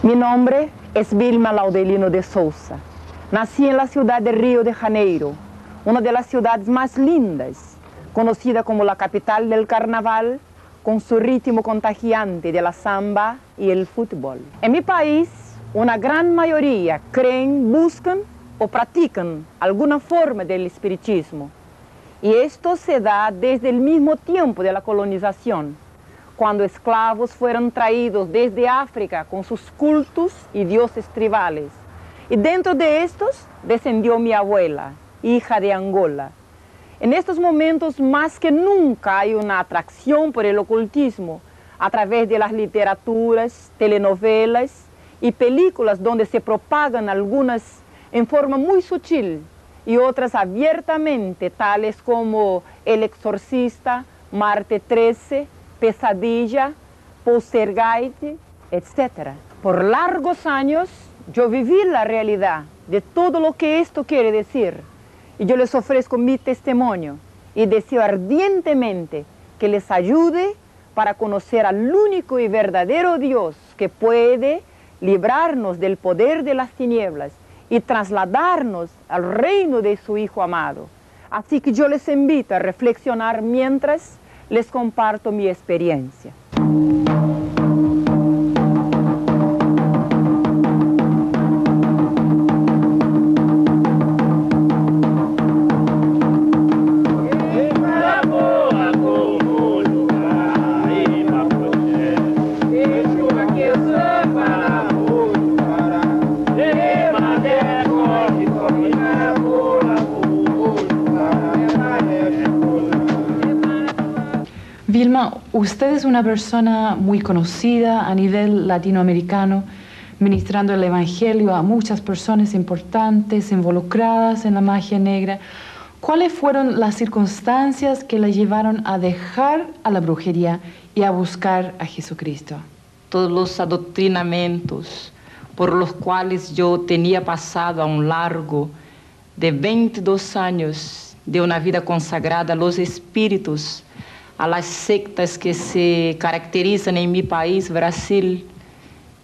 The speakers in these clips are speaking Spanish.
Mi nombre es Vilma Laudelino de Souza. Nací en la ciudad de Río de Janeiro, una de las ciudades más lindas, conocida como la capital del carnaval, con su ritmo contagiante de la samba y el fútbol. En mi país, una gran mayoría creen, buscan o practican alguna forma del espiritismo. Y esto se da desde el mismo tiempo de la colonización cuando esclavos fueron traídos desde África con sus cultos y dioses tribales. Y dentro de estos descendió mi abuela, hija de Angola. En estos momentos más que nunca hay una atracción por el ocultismo a través de las literaturas, telenovelas y películas donde se propagan algunas en forma muy sutil y otras abiertamente, tales como El Exorcista, Marte 13, pesadilla, poltergeist, etc. Por largos años yo viví la realidad de todo lo que esto quiere decir y yo les ofrezco mi testimonio y deseo ardientemente que les ayude para conocer al único y verdadero Dios que puede librarnos del poder de las tinieblas y trasladarnos al reino de su Hijo amado. Así que yo les invito a reflexionar mientras les comparto mi experiencia. Usted es una persona muy conocida a nivel latinoamericano, ministrando el Evangelio a muchas personas importantes involucradas en la magia negra. ¿Cuáles fueron las circunstancias que la llevaron a dejar a la brujería y a buscar a Jesucristo? Todos los adoctrinamientos por los cuales yo tenía pasado a un largo de 22 años de una vida consagrada a los espíritus, a las sectas que se caracterizan en mi país, Brasil,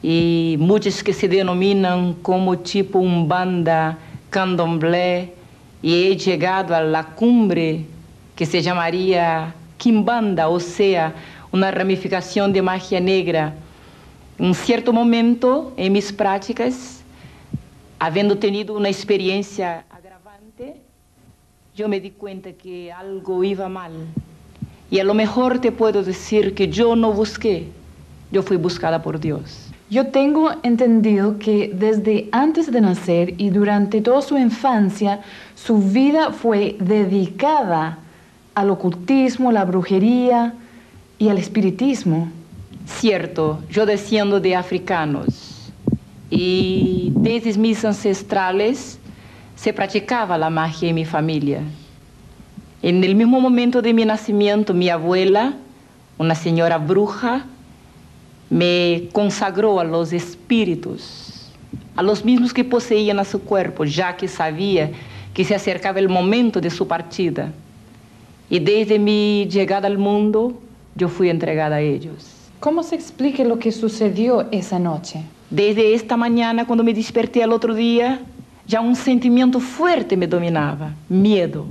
y muchas que se denominan como tipo Umbanda, Candomblé, y he llegado a la cumbre que se llamaría Kimbanda, o sea, una ramificación de magia negra. En cierto momento en mis prácticas, habiendo tenido una experiencia agravante, yo me di cuenta que algo iba mal. Y a lo mejor te puedo decir que yo no busqué, yo fui buscada por Dios. Yo tengo entendido que desde antes de nacer y durante toda su infancia, su vida fue dedicada al ocultismo, la brujería y al espiritismo. Cierto, yo desciendo de africanos y desde mis ancestrales se practicaba la magia en mi familia. En el mismo momento de mi nacimiento, mi abuela, una señora bruja, me consagró a los espíritus, a los mismos que poseían a su cuerpo, ya que sabía que se acercaba el momento de su partida. Y desde mi llegada al mundo, yo fui entregada a ellos. ¿Cómo se explica lo que sucedió esa noche? Desde esta mañana, cuando me desperté al otro día, ya un sentimiento fuerte me dominaba, miedo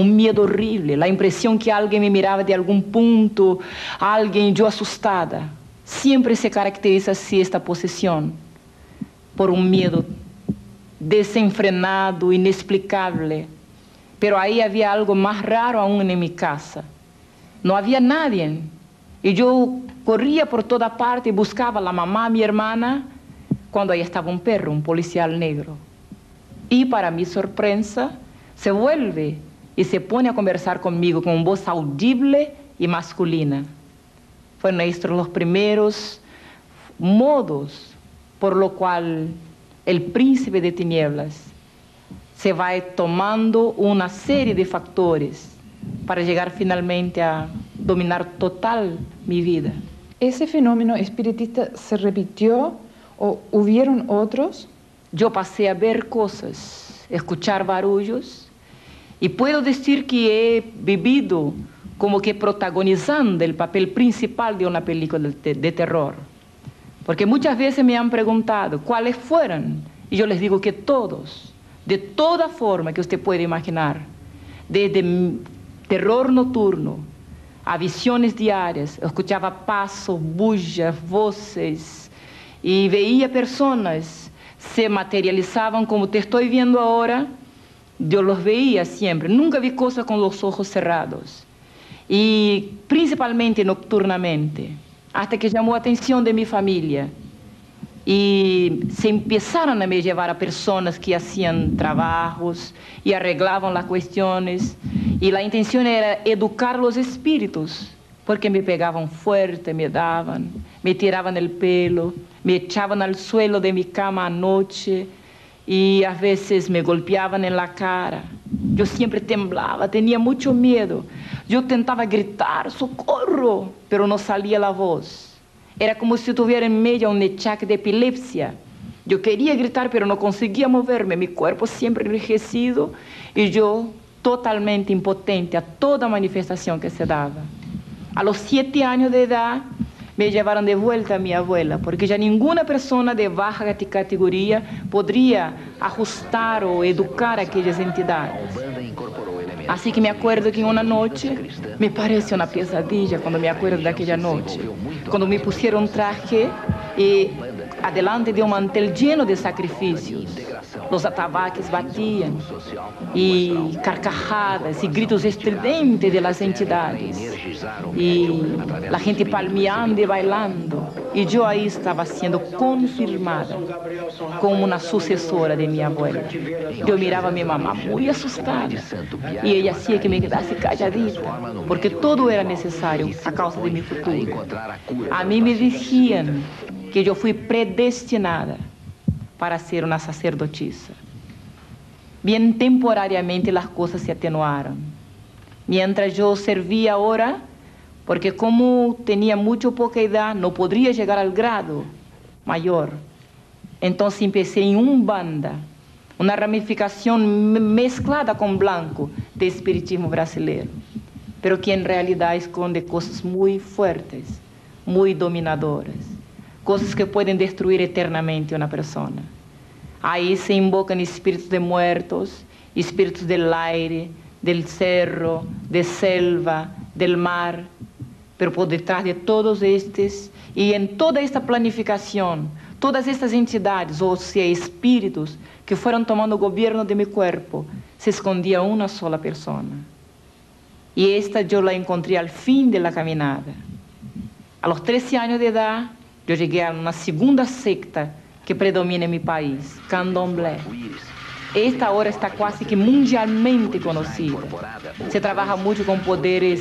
un miedo horrible, la impresión que alguien me miraba de algún punto, alguien yo asustada. Siempre se caracteriza así esta posesión, por un miedo desenfrenado, inexplicable. Pero ahí había algo más raro aún en mi casa. No había nadie. Y yo corría por toda parte y buscaba a la mamá, mi hermana, cuando ahí estaba un perro, un policial negro. Y para mi sorpresa, se vuelve y se pone a conversar conmigo con voz audible y masculina. Fueron estos los primeros modos por lo cual el príncipe de tinieblas se va tomando una serie de factores para llegar finalmente a dominar total mi vida. ¿Ese fenómeno espiritista se repitió o hubieron otros? Yo pasé a ver cosas, escuchar barullos y puedo decir que he vivido como que protagonizando el papel principal de una película de, terror. Porque muchas veces me han preguntado cuáles fueron, y yo les digo que todos, de toda forma que usted puede imaginar, desde terror nocturno a visiones diárias, eu escutava passo, buja, voces e veia pessoas se materializavam como te estou vendo agora. Eu los veía sempre, nunca vi coisas com os ojos cerrados e principalmente nocturnamente hasta que chamou a atenção de minha família. E se começaram a me levar a pessoas que faziam trabalhos e arreglavam as questões. E a intenção era educar os espíritos, porque me pegavam forte, me davam, me tiravam o pelo, me echavam ao suelo de minha cama à noite e às vezes me golpeavam na cara. Eu sempre temblava, tinha muito medo. Eu tentava gritar, socorro, pero não saía a voz. Era como se estivesse em meio a um ataque de epilepsia. Eu queria gritar, pero não conseguia mover-me, meu corpo sempre enrijecido e eu totalmente impotente a toda manifestação que se dava. A los sete anos de idade, me levaram de volta a minha abuela, porque já nenhuma pessoa de baixa categoria poderia ajustar ou educar aquelas entidades. Assim que me acordo que uma noite me parece uma pesadilla quando me acordo daquela noite, quando me puseram um traje e adelante de um mantel lleno de sacrifícios. Os atabaques batiam e carcajadas e gritos estridentes de las entidades e a gente palmeando e bailando. E eu aí estava sendo confirmada como uma sucessora de minha abuela. Eu mirava minha mamá muito assustada e ela hacía que me quedasse calladita, porque todo era necessário a causa de meu futuro. A mim me diziam que eu fui predestinada para ser uma sacerdotisa. Bem temporariamente as coisas se atenuaram. Mientras eu servia agora, porque como tinha muito pouca idade, não poderia chegar ao grado maior. Então comecei em uma banda, uma ramificação mesclada com branco de espiritismo brasileiro, pero que em realidade esconde coisas muito fortes, muito dominadoras coisas que podem destruir eternamente uma pessoa. Aí se invocam espíritos de muertos, espíritos del aire, del cerro, de selva, del mar, pero por detrás de todos estes e em toda esta planificação, todas estas entidades, ou seja, espíritos que foram tomando o governo de meu corpo, se escondia uma sola pessoa. E esta eu la encontrei ao fim da caminhada. A los 13 anos de idade, eu cheguei a uma segunda secta que predomina em meu país, Candomblé. Esta hora está quase que mundialmente conhecida. Se trabalha muito com poderes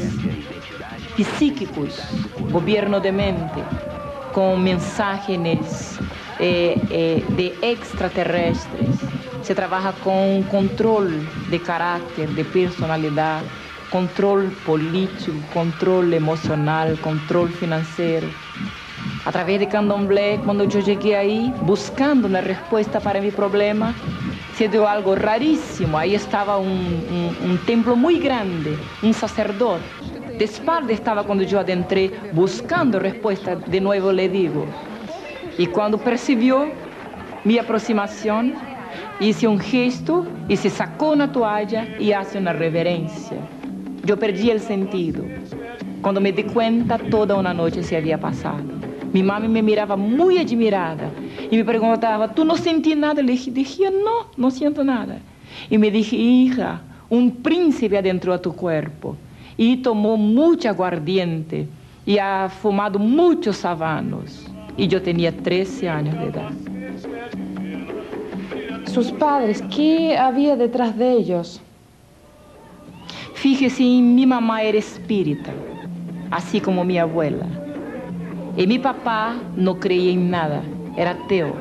psíquicos, governo de mente, com mensagens eh, eh, de extraterrestres. Se trabalha com controle de caráter, de personalidade, controle político, controle emocional, controle financeiro através de candomblé, quando eu cheguei aí, buscando uma resposta para meu problema, se deu algo estava um, um, um templo muito grande, um sacerdote. De espalda estava quando eu adentrei, buscando resposta, de novo lhe digo. E quando percebeu minha aproximação, hice um gesto e se sacou na toalha e hace uma reverência. Eu perdi o sentido. Quando me di conta, toda uma noite se havia passado. Mi mami me mirava muito admirada e me perguntava, ¿tú não sentí nada? Le dije, não, não sinto nada. E me dije, hija, um príncipe adentro a tu cuerpo e tomou muito aguardiente e ha fumado muitos sabanos. E eu tinha 13 anos de idade. Sus padres, ¿qué había detrás de ellos? Fíjese, mi mamá era espírita, assim como minha abuela. E meu papá não creia em nada, era ateu.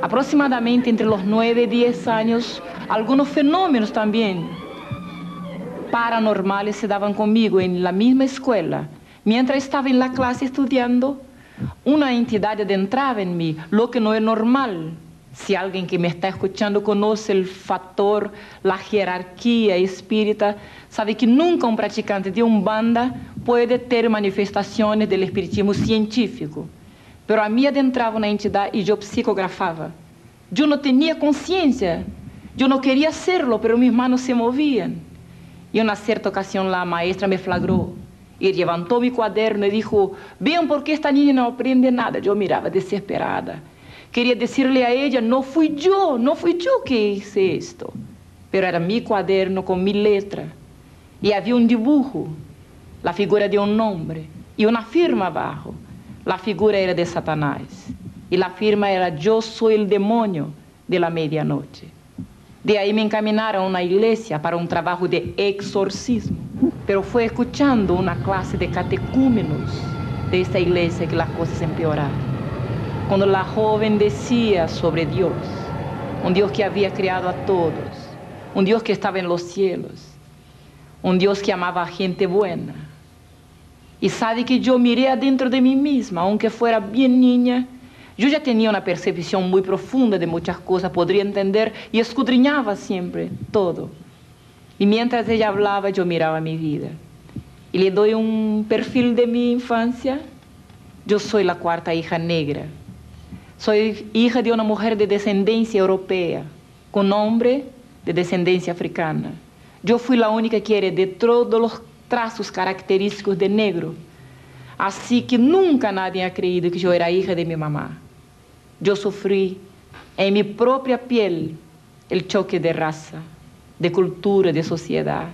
Aproximadamente entre os 9 e 10 anos, alguns fenômenos também paranormales se davam comigo em la mesma escola. Mientras estava em la classe estudando, uma entidade adentrava em mim, lo que não é normal. Se alguém que me está escutando conhece o fator, a hierarquia espírita, sabe que nunca um praticante de umbanda pode ter manifestações do espiritismo científico. pero a mí adentraba una entidad y yo psicografaba. Yo no tenía conciencia, yo no quería hacerlo, pero mis manos se movían. Y una cierta ocasión la maestra me flagró y levantó mi cuaderno y dijo, vean por qué esta niña no aprende nada. Yo miraba desesperada. Quería decirle a ella, no fui yo, no fui yo que hice esto. Pero era mi cuaderno con mi letra. Y había un dibujo, la figura de un hombre, y una firma abajo. La figura era de Satanás. Y la firma era, yo soy el demonio de la medianoche. De ahí me encaminaron a una iglesia para un trabajo de exorcismo. Pero fue escuchando una clase de catecúmenos de esta iglesia que las cosas empeoraron. Cuando la joven decía sobre Dios, un Dios que había creado a todos, un Dios que estaba en los cielos, un Dios que amaba a gente buena. Y sabe que yo miré adentro de mí misma, aunque fuera bien niña, yo ya tenía una percepción muy profunda de muchas cosas, podría entender y escudriñaba siempre todo. Y mientras ella hablaba, yo miraba mi vida. Y le doy un perfil de mi infancia. Yo soy la cuarta hija negra. Soy hija de una mujer de descendencia europea, con hombre de descendencia africana. Yo fui la única que heredé todos los trazos característicos de negro. Así que nunca nadie ha creído que yo era hija de mi mamá. Yo sufrí en mi propia piel el choque de raza de cultura, de sociedad.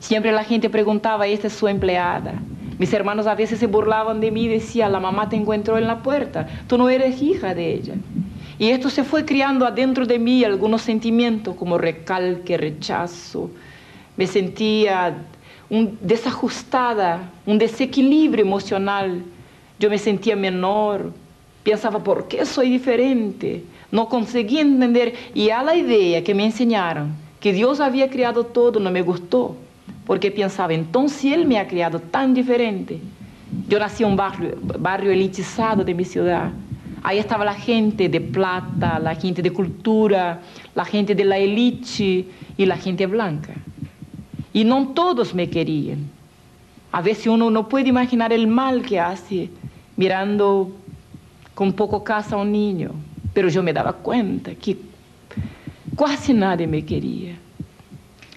Siempre la gente preguntaba, esta es su empleada. Mis hermanos a veces se burlaban de mí y decían, la mamá te encontró en la puerta, tú no eres hija de ella. Y esto se fue criando adentro de mí algunos sentimientos como recalque, rechazo. Me sentía un desajustada, un desequilibrio emocional. Yo me sentía menor, pensaba, ¿por qué soy diferente? No conseguía entender. Y a la idea que me enseñaron que Dios había creado todo no me gustó, porque pensaba, entonces Él me ha creado tan diferente. Yo nací en un barrio, elitizado de mi ciudad. Ahí estaba la gente de plata, la gente de cultura, la gente de la élite y la gente blanca. Y no todos me querían. A veces uno no puede imaginar el mal que hace mirando con poco casa a un niño, pero yo me daba cuenta que Quase nadie me queria.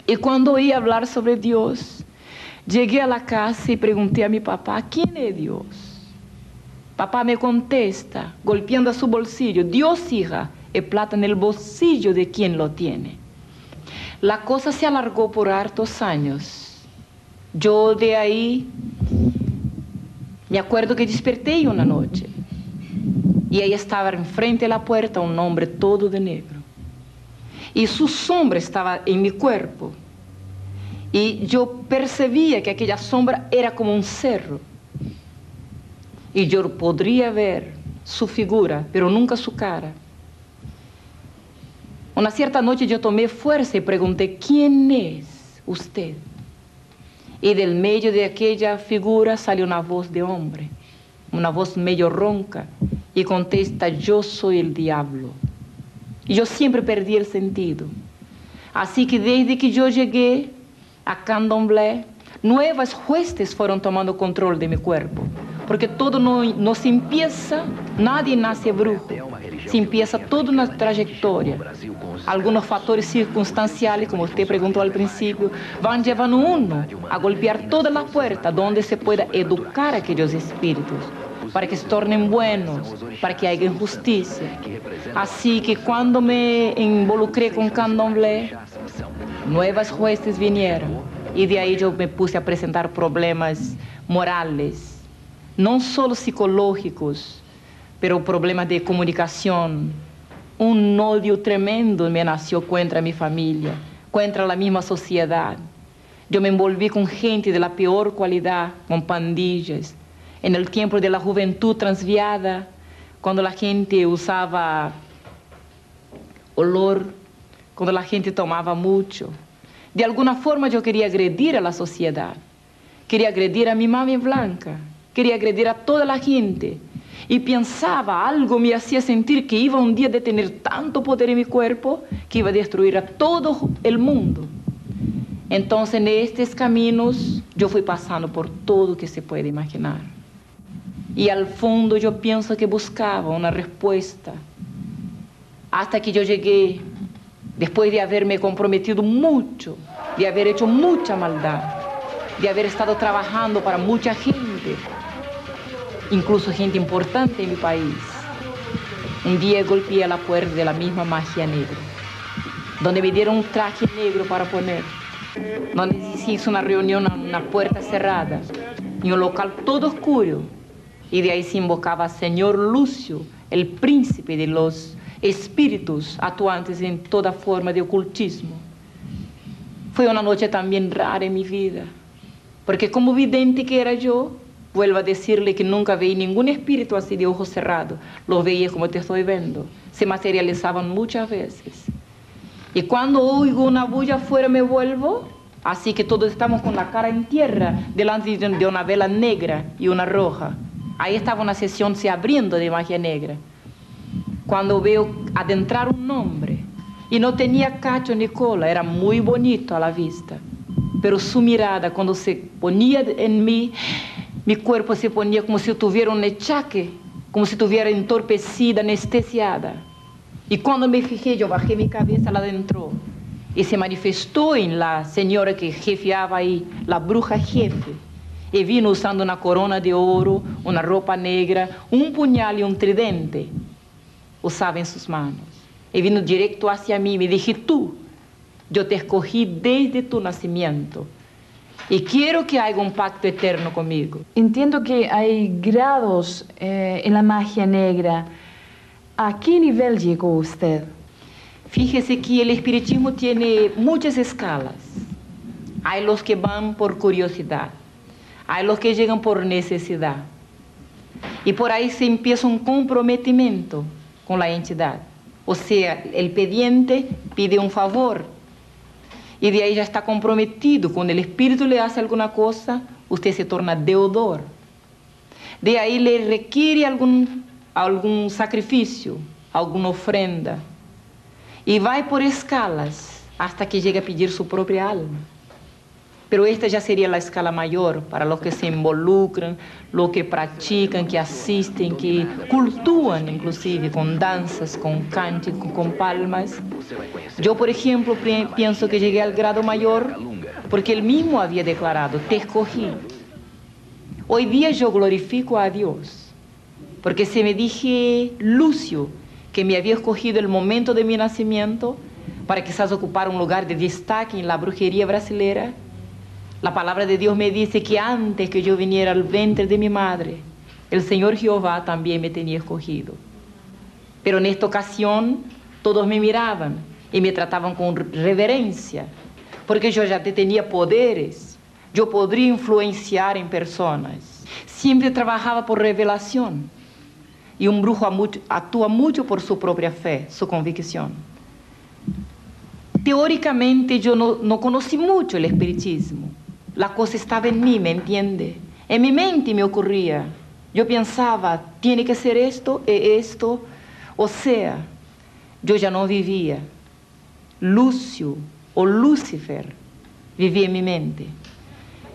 E quando oí falar sobre Deus, cheguei à casa e perguntei a meu papá: quem é Deus? Papá me contesta, golpeando a seu bolsillo: Deus, hija, é plata no bolsillo de quem lo tiene. La cosa se alargou por hartos anos. Eu de aí me acuerdo que despertei uma noite e aí estava em frente à porta um homem todo de negro. Y su sombra estaba en mi cuerpo. Y yo percibía que aquella sombra era como un cerro. Y yo podría ver su figura, pero nunca su cara. Una cierta noche yo tomé fuerza y pregunté, ¿quién es usted? Y del medio de aquella figura salió una voz de hombre, una voz medio ronca, y contesta, yo soy el diablo. E eu sempre perdi o sentido. Assim que desde que eu cheguei a Candomblé, novas huestes foram tomando controle de meu corpo. Porque todo não, não se empieza, nadie nasce bruxo. Se empieza tudo na trajetória. Alguns fatores circunstanciais, como você perguntou ao princípio, vão levando uno a golpear toda a porta onde se pueda educar aqueles espíritos para que se tornen buenos, para que haya justicia. Así que cuando me involucré con candomblé, nuevas jueces vinieron y de ahí yo me puse a presentar problemas morales, no solo psicológicos, pero problemas de comunicación. Un odio tremendo me nació contra mi familia, contra la misma sociedad. Yo me envolví con gente de la peor cualidad, con pandillas, en el tiempo de la juventud transviada, cuando la gente usaba olor, cuando la gente tomaba mucho. De alguna forma yo quería agredir a la sociedad, quería agredir a mi mami blanca, quería agredir a toda la gente. Y pensaba, algo me hacía sentir que iba un día de tener tanto poder en mi cuerpo que iba a destruir a todo el mundo. Entonces, en estos caminos, yo fui pasando por todo que se puede imaginar. Y al fondo yo pienso que buscaba una respuesta. Hasta que yo llegué, después de haberme comprometido mucho, de haber hecho mucha maldad, de haber estado trabajando para mucha gente, incluso gente importante en mi país. Un día golpeé la puerta de la misma magia negra, donde me dieron un traje negro para poner, donde se hizo una reunión a una puerta cerrada, en un local todo oscuro, y de ahí se invocaba Señor Lucio, el príncipe de los espíritus actuantes en toda forma de ocultismo. Fue una noche también rara en mi vida, porque como vidente que era yo, vuelvo a decirle que nunca vi ningún espíritu así de ojos cerrados, los veía como te estoy viendo, se materializaban muchas veces. Y cuando oigo una bulla afuera me vuelvo, así que todos estamos con la cara en tierra, delante de una vela negra y una roja. Ahí estaba una sesión se abriendo de magia negra. Cuando veo adentrar un hombre, y no tenía cacho ni cola, era muy bonito a la vista, pero su mirada cuando se ponía en mí, mi cuerpo se ponía como si tuviera un echaque, como si estuviera entorpecida, anestesiada. Y cuando me fijé, yo bajé mi cabeza, la adentro y se manifestó en la señora que jefeaba ahí, la bruja jefe y vino usando una corona de oro, una ropa negra, un puñal y un tridente. Usaba en sus manos. Y vino directo hacia mí me dije, tú, yo te escogí desde tu nacimiento. Y quiero que haya un pacto eterno conmigo. Entiendo que hay grados eh, en la magia negra. ¿A qué nivel llegó usted? Fíjese que el espiritismo tiene muchas escalas. Hay los que van por curiosidad hay los que llegan por necesidad. Y por ahí se empieza un comprometimiento con la entidad. O sea, el pediente pide un favor y de ahí ya está comprometido. Cuando el espíritu le hace alguna cosa, usted se torna deudor. De ahí le requiere algún, algún sacrificio, alguna ofrenda. Y va por escalas hasta que llega a pedir su propia alma. Pero esta ya sería la escala mayor para los que se involucran, los que practican, que asisten, que cultúan inclusive con danzas, con cánticos, con palmas. Yo, por ejemplo, pienso que llegué al grado mayor porque él mismo había declarado, te escogí. Hoy día yo glorifico a Dios, porque se me dije Lucio, que me había escogido el momento de mi nacimiento para quizás ocupar un lugar de destaque en la brujería brasileña, la palabra de Dios me dice que antes que yo viniera al vientre de mi madre, el Señor Jehová también me tenía escogido. Pero en esta ocasión todos me miraban y me trataban con reverencia, porque yo ya tenía poderes, yo podría influenciar en personas. Siempre trabajaba por revelación y un brujo actúa mucho por su propia fe, su convicción. Teóricamente yo no, no conocí mucho el espiritismo, la cosa estaba en mí, ¿me entiende? En mi mente me ocurría. Yo pensaba, tiene que ser esto e esto. O sea, yo ya no vivía. Lucio o Lucifer vivía en mi mente.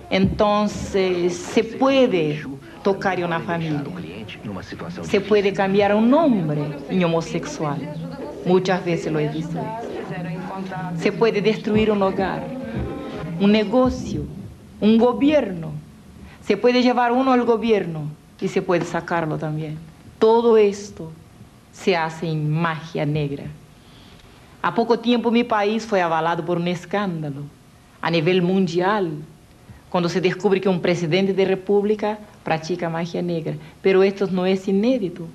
Entonces, se puede tocar una familia. Se puede cambiar un nombre en homosexual. Muchas veces lo he visto. Se puede destruir un hogar, un negocio, un gobierno. Se puede llevar uno al gobierno y se puede sacarlo también. Todo esto se hace en magia negra. A poco tiempo mi país fue avalado por un escándalo a nivel mundial, cuando se descubre que un presidente de república practica magia negra. Pero esto no es inédito.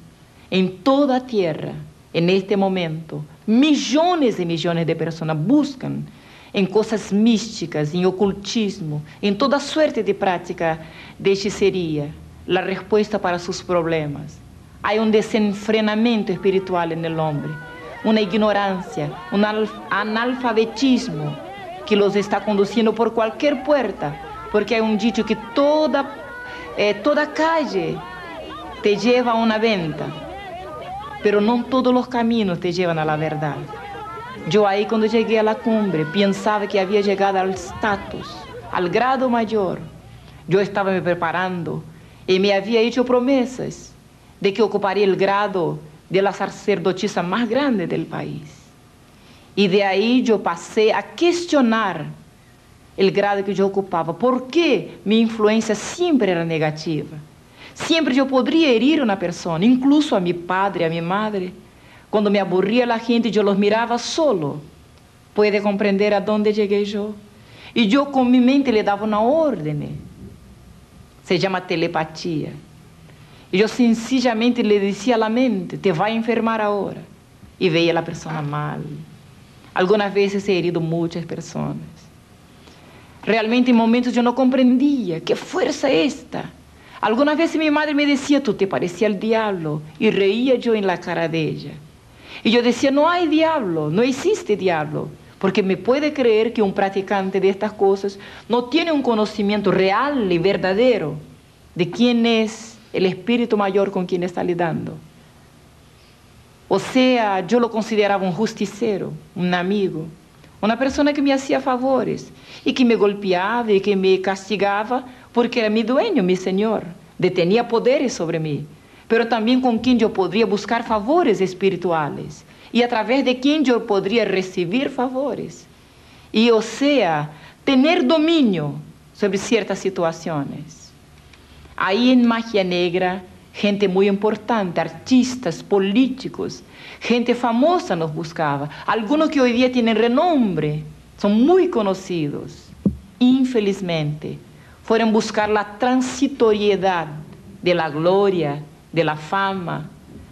En toda tierra, en este momento, millones y millones de personas buscan em coisas místicas, em ocultismo, em toda suerte de prática de hechicería, a resposta para seus problemas. Há um desenfrenamento espiritual no homem, uma ignorância, um analfabetismo que los está conduzindo por qualquer puerta, porque há um dito que toda, eh, toda calle te lleva a uma venta, pero não todos os caminhos te llevan a la verdade. Yo ahí cuando llegué a la cumbre pensaba que había llegado al estatus, al grado mayor. Yo estaba me preparando y me había hecho promesas de que ocuparía el grado de la sacerdotisa más grande del país. Y de ahí yo pasé a cuestionar el grado que yo ocupaba. ¿Por qué mi influencia siempre era negativa? Siempre yo podría herir a una persona, incluso a mi padre, a mi madre. Cuando me aburría la gente, yo los miraba solo. ¿Puede comprender a dónde llegué yo? Y yo con mi mente le daba una orden. Se llama telepatía. Y yo sencillamente le decía a la mente, te va a enfermar ahora. Y veía a la persona mal. Algunas veces he herido muchas personas. Realmente en momentos yo no comprendía qué fuerza esta. Algunas veces mi madre me decía, tú te parecías al diablo. Y reía yo en la cara de ella. Y yo decía, no hay diablo, no existe diablo. Porque me puede creer que un practicante de estas cosas no tiene un conocimiento real y verdadero de quién es el espíritu mayor con quien está lidando. O sea, yo lo consideraba un justicero, un amigo, una persona que me hacía favores y que me golpeaba y que me castigaba porque era mi dueño, mi señor, detenía poderes sobre mí, pero también con quien yo podría buscar favores espirituales y a través de quien yo podría recibir favores. Y o sea, tener dominio sobre ciertas situaciones. Ahí en Magia Negra, gente muy importante, artistas, políticos, gente famosa nos buscaba. Algunos que hoy día tienen renombre, son muy conocidos. Infelizmente, fueron buscar la transitoriedad de la gloria, de la fama,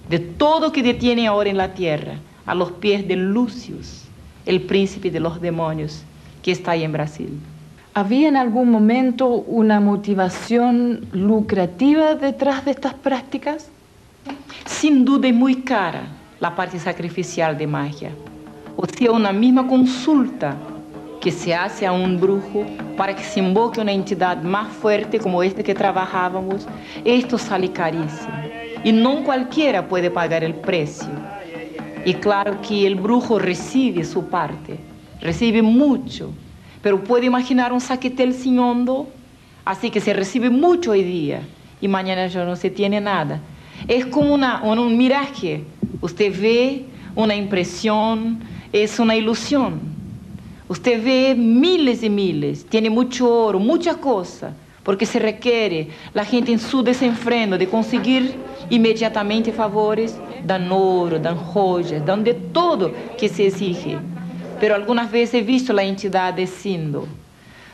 de todo que detiene ahora en la tierra, a los pies de Lucius, el príncipe de los demonios que está ahí en Brasil. ¿Había en algún momento una motivación lucrativa detrás de estas prácticas? Sin duda es muy cara la parte sacrificial de magia. O sea, una misma consulta que se hace a un brujo para que se invoque una entidad más fuerte como esta que trabajábamos, esto sale carísimo. Y no cualquiera puede pagar el precio. Y claro que el brujo recibe su parte, recibe mucho, pero puede imaginar un saquetel sin hondo, así que se recibe mucho hoy día y mañana ya no se tiene nada. Es como una, un miraje, usted ve una impresión, es una ilusión. Usted ve miles y miles, tiene mucho oro, mucha cosa, porque se requiere la gente en su desenfreno de conseguir inmediatamente favores, dan oro, dan joyas, dan de todo que se exige. Pero algunas veces he visto la entidad diciendo,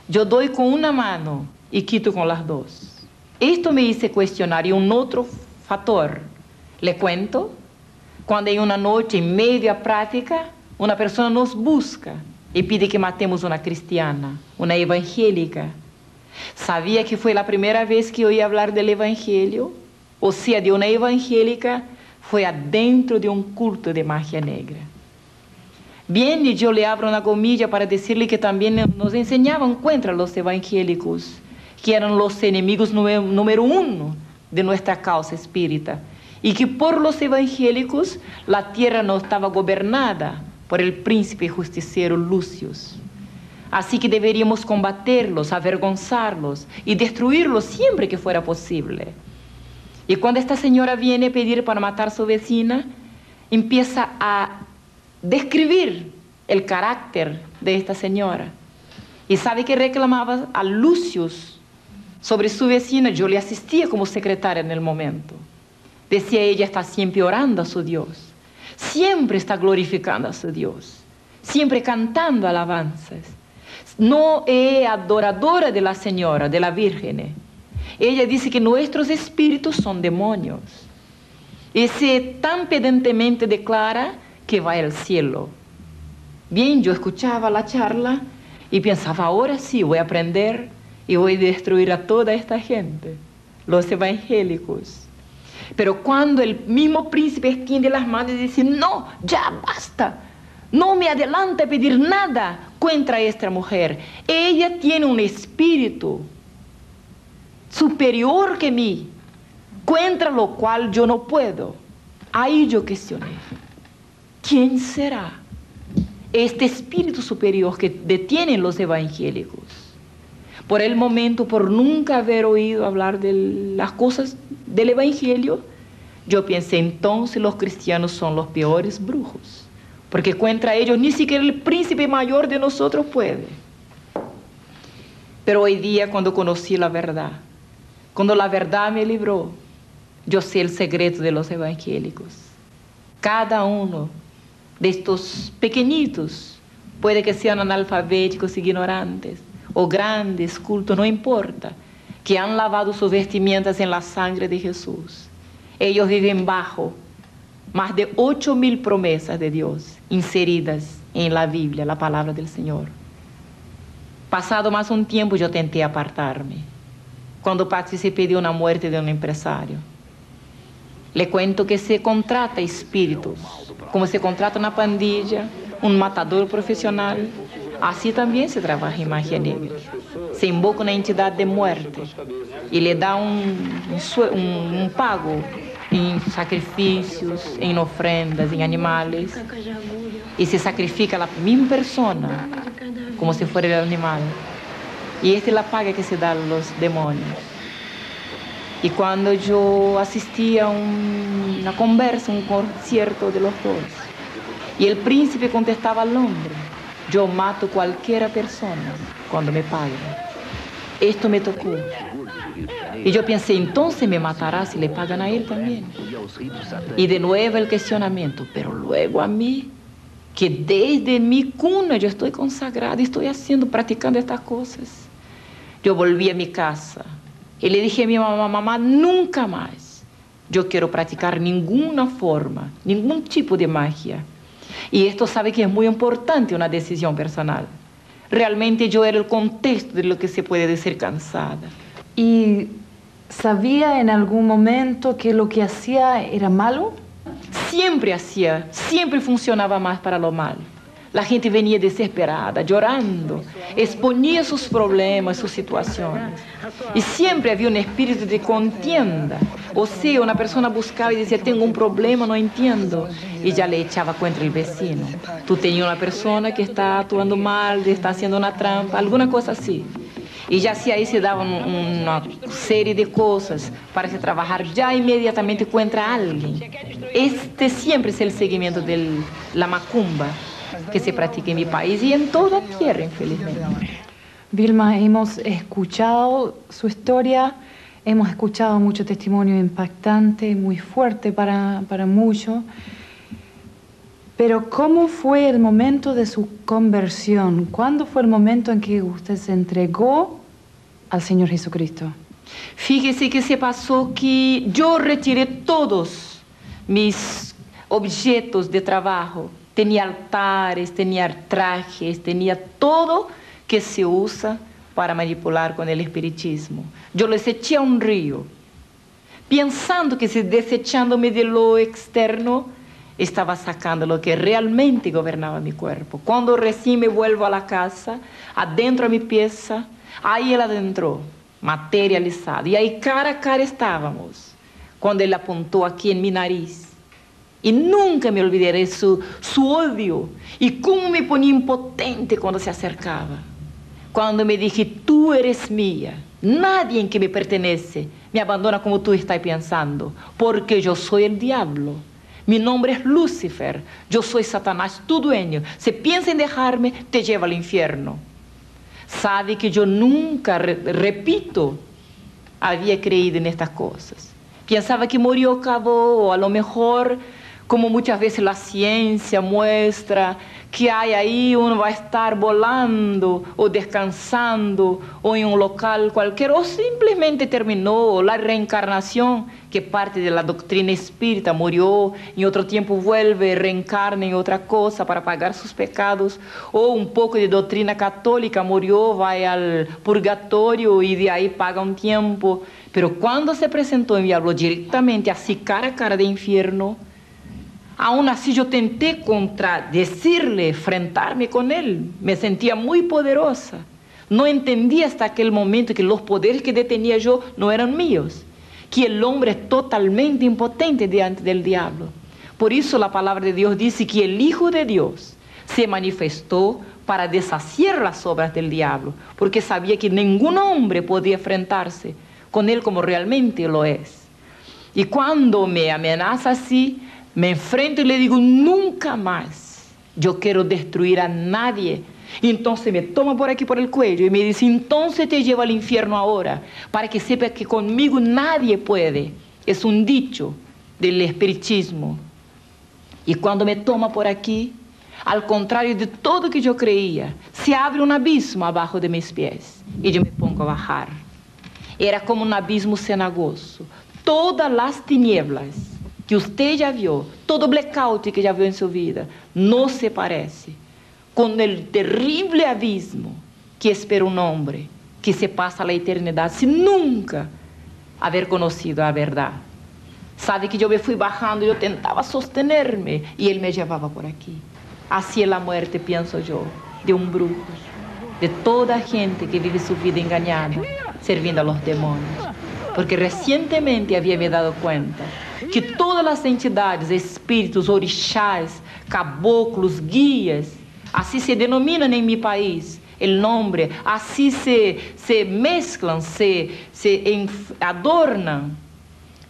yo doy con una mano y quito con las dos. Esto me hizo cuestionar y un otro factor. Le cuento, cuando en una noche en media práctica, una persona nos busca y pide que matemos una cristiana, una evangélica, Sabía que fue la primera vez que oí hablar del Evangelio, o sea, de una evangélica, fue adentro de un culto de magia negra. Bien, y yo le abro una comilla para decirle que también nos enseñaban contra los evangélicos, que eran los enemigos número uno de nuestra causa espírita, y que por los evangélicos la tierra no estaba gobernada por el príncipe justiciero Lucius. Así que deberíamos combaterlos, avergonzarlos y destruirlos siempre que fuera posible. Y cuando esta señora viene a pedir para matar a su vecina, empieza a describir el carácter de esta señora. Y sabe que reclamaba a Lucius sobre su vecina. Yo le asistía como secretaria en el momento. Decía ella está siempre orando a su Dios. Siempre está glorificando a su Dios. Siempre cantando alabanzas no es adoradora de la Señora, de la Virgen. Ella dice que nuestros espíritus son demonios. Y se tan pedantemente declara que va al cielo. Bien, yo escuchaba la charla y pensaba, ahora sí voy a aprender y voy a destruir a toda esta gente, los evangélicos. Pero cuando el mismo príncipe extiende las manos y dice, no, ya basta, no me adelante a pedir nada contra esta mujer. Ella tiene un espíritu superior que mí, contra lo cual yo no puedo. Ahí yo cuestioné, ¿quién será este espíritu superior que detienen los evangélicos? Por el momento, por nunca haber oído hablar de las cosas del Evangelio, yo pensé entonces los cristianos son los peores brujos, porque contra ellos ni siquiera el príncipe mayor de nosotros puede. Pero hoy día cuando conocí la verdad, cuando la verdad me libró, yo sé el secreto de los evangélicos. Cada uno de estos pequeñitos puede que sean analfabéticos, ignorantes, o grandes, cultos, no importa, que han lavado sus vestimentas en la sangre de Jesús. Ellos viven bajo más de ocho mil promesas de Dios inseridas en la Biblia, la palabra del Señor. Pasado más un tiempo yo tenté apartarme, cuando participé de una muerte de un empresario. Le cuento que se contrata espíritus, como se contrata una pandilla, un matador profesional, Así también se trabaja magia negra. Se invoca una entidad de muerte y le da un, pago en sacrificios, en ofrendas, en animales. Y se sacrifica a la misma persona como si fuera el animal. Y esta es la paga que se a los demonios. Y cuando yo asistía a una conversa, un concierto de los dos, y el príncipe contestaba al hombre, yo mato cualquier persona cuando me paguen. Esto me tocó. Y yo pensé, entonces me matará si le pagan a él también. Y de nuevo el cuestionamiento, pero luego a mí, que desde mi cuna yo estoy consagrada, estoy haciendo, practicando estas cosas. Yo volví a mi casa y le dije a mi mamá, mamá, nunca más yo quiero practicar ninguna forma, ningún tipo de magia. Y esto sabe que es muy importante una decisión personal. Realmente yo era el contexto de lo que se puede decir cansada. ¿Y sabía en algún momento que lo que hacía era malo? Siempre hacía, siempre funcionaba más para lo malo. La gente venía desesperada, llorando, exponía sus problemas, sus situaciones. Y siempre había un espíritu de contienda. O sea, una persona buscaba y decía, tengo un problema, no entiendo. Y ya le echaba contra el vecino. Tú tenías una persona que está actuando mal, está haciendo una trampa, alguna cosa así. Y ya si ahí se daban una serie de cosas para se trabajar ya inmediatamente contra alguien. Este siempre es el seguimiento de la macumba que se practica en mi país y en toda tierra, infelizmente. Vilma, hemos escuchado su historia, hemos escuchado mucho testimonio impactante, muy fuerte para, para muchos. Pero ¿cómo fue el momento de su conversión? ¿Cuándo fue el momento en que usted se entregó al Señor Jesucristo? Fíjese que se pasó que yo retiré todos mis objetos de trabajo tenía altares, tenía trajes, tenía todo que se usa para manipular con el espiritismo. Yo los eché a un río, pensando que si desechándome de lo externo, estaba sacando lo que realmente gobernaba mi cuerpo. Cuando recién me vuelvo a la casa, adentro a mi pieza, ahí él adentró, materializado. Y ahí cara a cara estábamos, cuando él apuntó aquí en mi nariz y nunca me olvidaré su, su odio y cómo me ponía impotente cuando se acercaba. Cuando me dije, tú eres mía, nadie en que me pertenece me abandona como tú estás pensando, porque yo soy el diablo. Mi nombre es Lucifer, yo soy Satanás, tu dueño. Si piensa en dejarme, te lleva al infierno. Sabe que yo nunca, repito, había creído en estas cosas. Pensaba que murió, acabó, o a lo mejor como muchas veces la ciencia muestra que hay ahí uno va a estar volando o descansando o en un local cualquier o simplemente terminó la reencarnación que parte de la doctrina espírita murió y otro tiempo vuelve reencarna en otra cosa para pagar sus pecados o un poco de doctrina católica murió va al purgatorio y de ahí paga un tiempo. Pero cuando se presentó y habló directamente así cara a cara de infierno Aún así yo tenté contradecirle, enfrentarme con él. Me sentía muy poderosa. No entendía hasta aquel momento que los poderes que detenía yo no eran míos, que el hombre es totalmente impotente diante del diablo. Por eso la palabra de Dios dice que el Hijo de Dios se manifestó para deshacer las obras del diablo, porque sabía que ningún hombre podía enfrentarse con él como realmente lo es. Y cuando me amenaza así, me enfrento y le digo, nunca más, yo quiero destruir a nadie. Y entonces me toma por aquí por el cuello y me dice, entonces te llevo al infierno ahora, para que sepa que conmigo nadie puede. Es un dicho del espiritismo. Y cuando me toma por aquí, al contrario de todo que yo creía, se abre un abismo abajo de mis pies y yo me pongo a bajar. Era como un abismo cenagoso. Todas las tinieblas que usted ya vio, todo blackout que ya vio en su vida, no se parece con el terrible abismo que espera un hombre que se pasa la eternidad sin nunca haber conocido a verdad. Sabe que yo me fui bajando, yo tentaba sostenerme y él me llevaba por aquí. Así es la muerte, pienso yo, de un brujo, de toda gente que vive su vida engañada, sirviendo a los demonios. Porque recientemente había me dado cuenta que todas las entidades, espíritus, orixás, caboclos, guías, así se denominan en mi país, el nombre, así se, se mezclan, se, se adornan.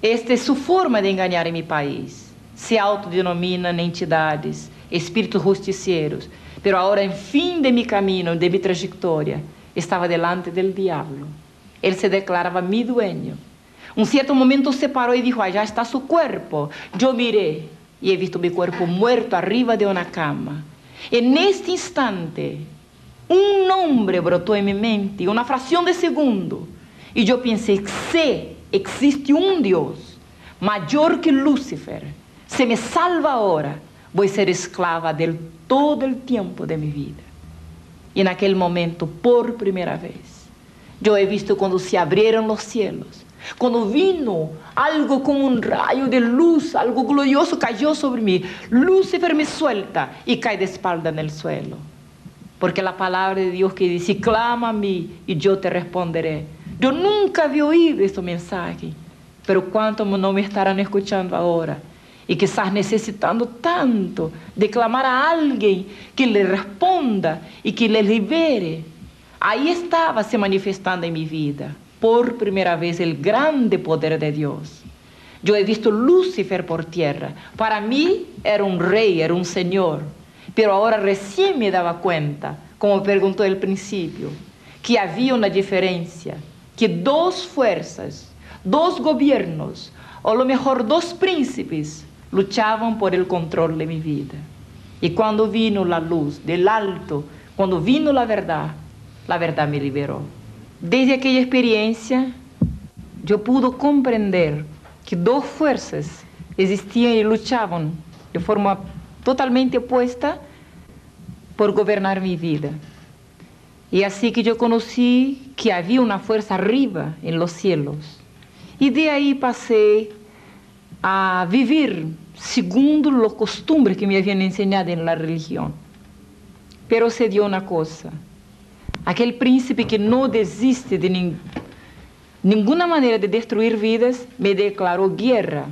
Esta es su forma de engañar en mi país. Se autodenominan entidades, espíritus justicieros. Pero ahora, en fin de mi camino, de mi trayectoria, estaba delante del diablo. Él se declaraba mi dueño. Un cierto momento se paró y dijo, allá está su cuerpo. Yo miré y he visto mi cuerpo muerto arriba de una cama. En este instante, un nombre brotó en mi mente, una fracción de segundo. Y yo pensé, sé, existe un Dios mayor que Lucifer. Se me salva ahora, voy a ser esclava de todo el tiempo de mi vida. Y en aquel momento, por primera vez, yo he visto cuando se abrieron los cielos cuando vino algo como un rayo de luz, algo glorioso cayó sobre mí. Lucifer me suelta y cae de espalda en el suelo. Porque la palabra de Dios que dice, clama a mí y yo te responderé. Yo nunca había oído este mensaje, pero cuánto no me estarán escuchando ahora y quizás necesitando tanto de clamar a alguien que le responda y que le libere. Ahí estaba se manifestando en mi vida por primera vez el grande poder de Dios. Yo he visto Lucifer por tierra. Para mí era un rey, era un señor. Pero ahora recién me daba cuenta, como preguntó al principio, que había una diferencia, que dos fuerzas, dos gobiernos, o lo mejor dos príncipes, luchaban por el control de mi vida. Y cuando vino la luz del alto, cuando vino la verdad, la verdad me liberó. Desde aquella experiencia, yo pude comprender que dos fuerzas existían y luchaban de forma totalmente opuesta por gobernar mi vida. Y así que yo conocí que había una fuerza arriba en los cielos. Y de ahí pasé a vivir segundo los costumbres que me habían enseñado en la religión. Pero se dio una cosa. Aquele príncipe que não desiste de nin, nenhuma maneira de destruir vidas, me declarou guerra.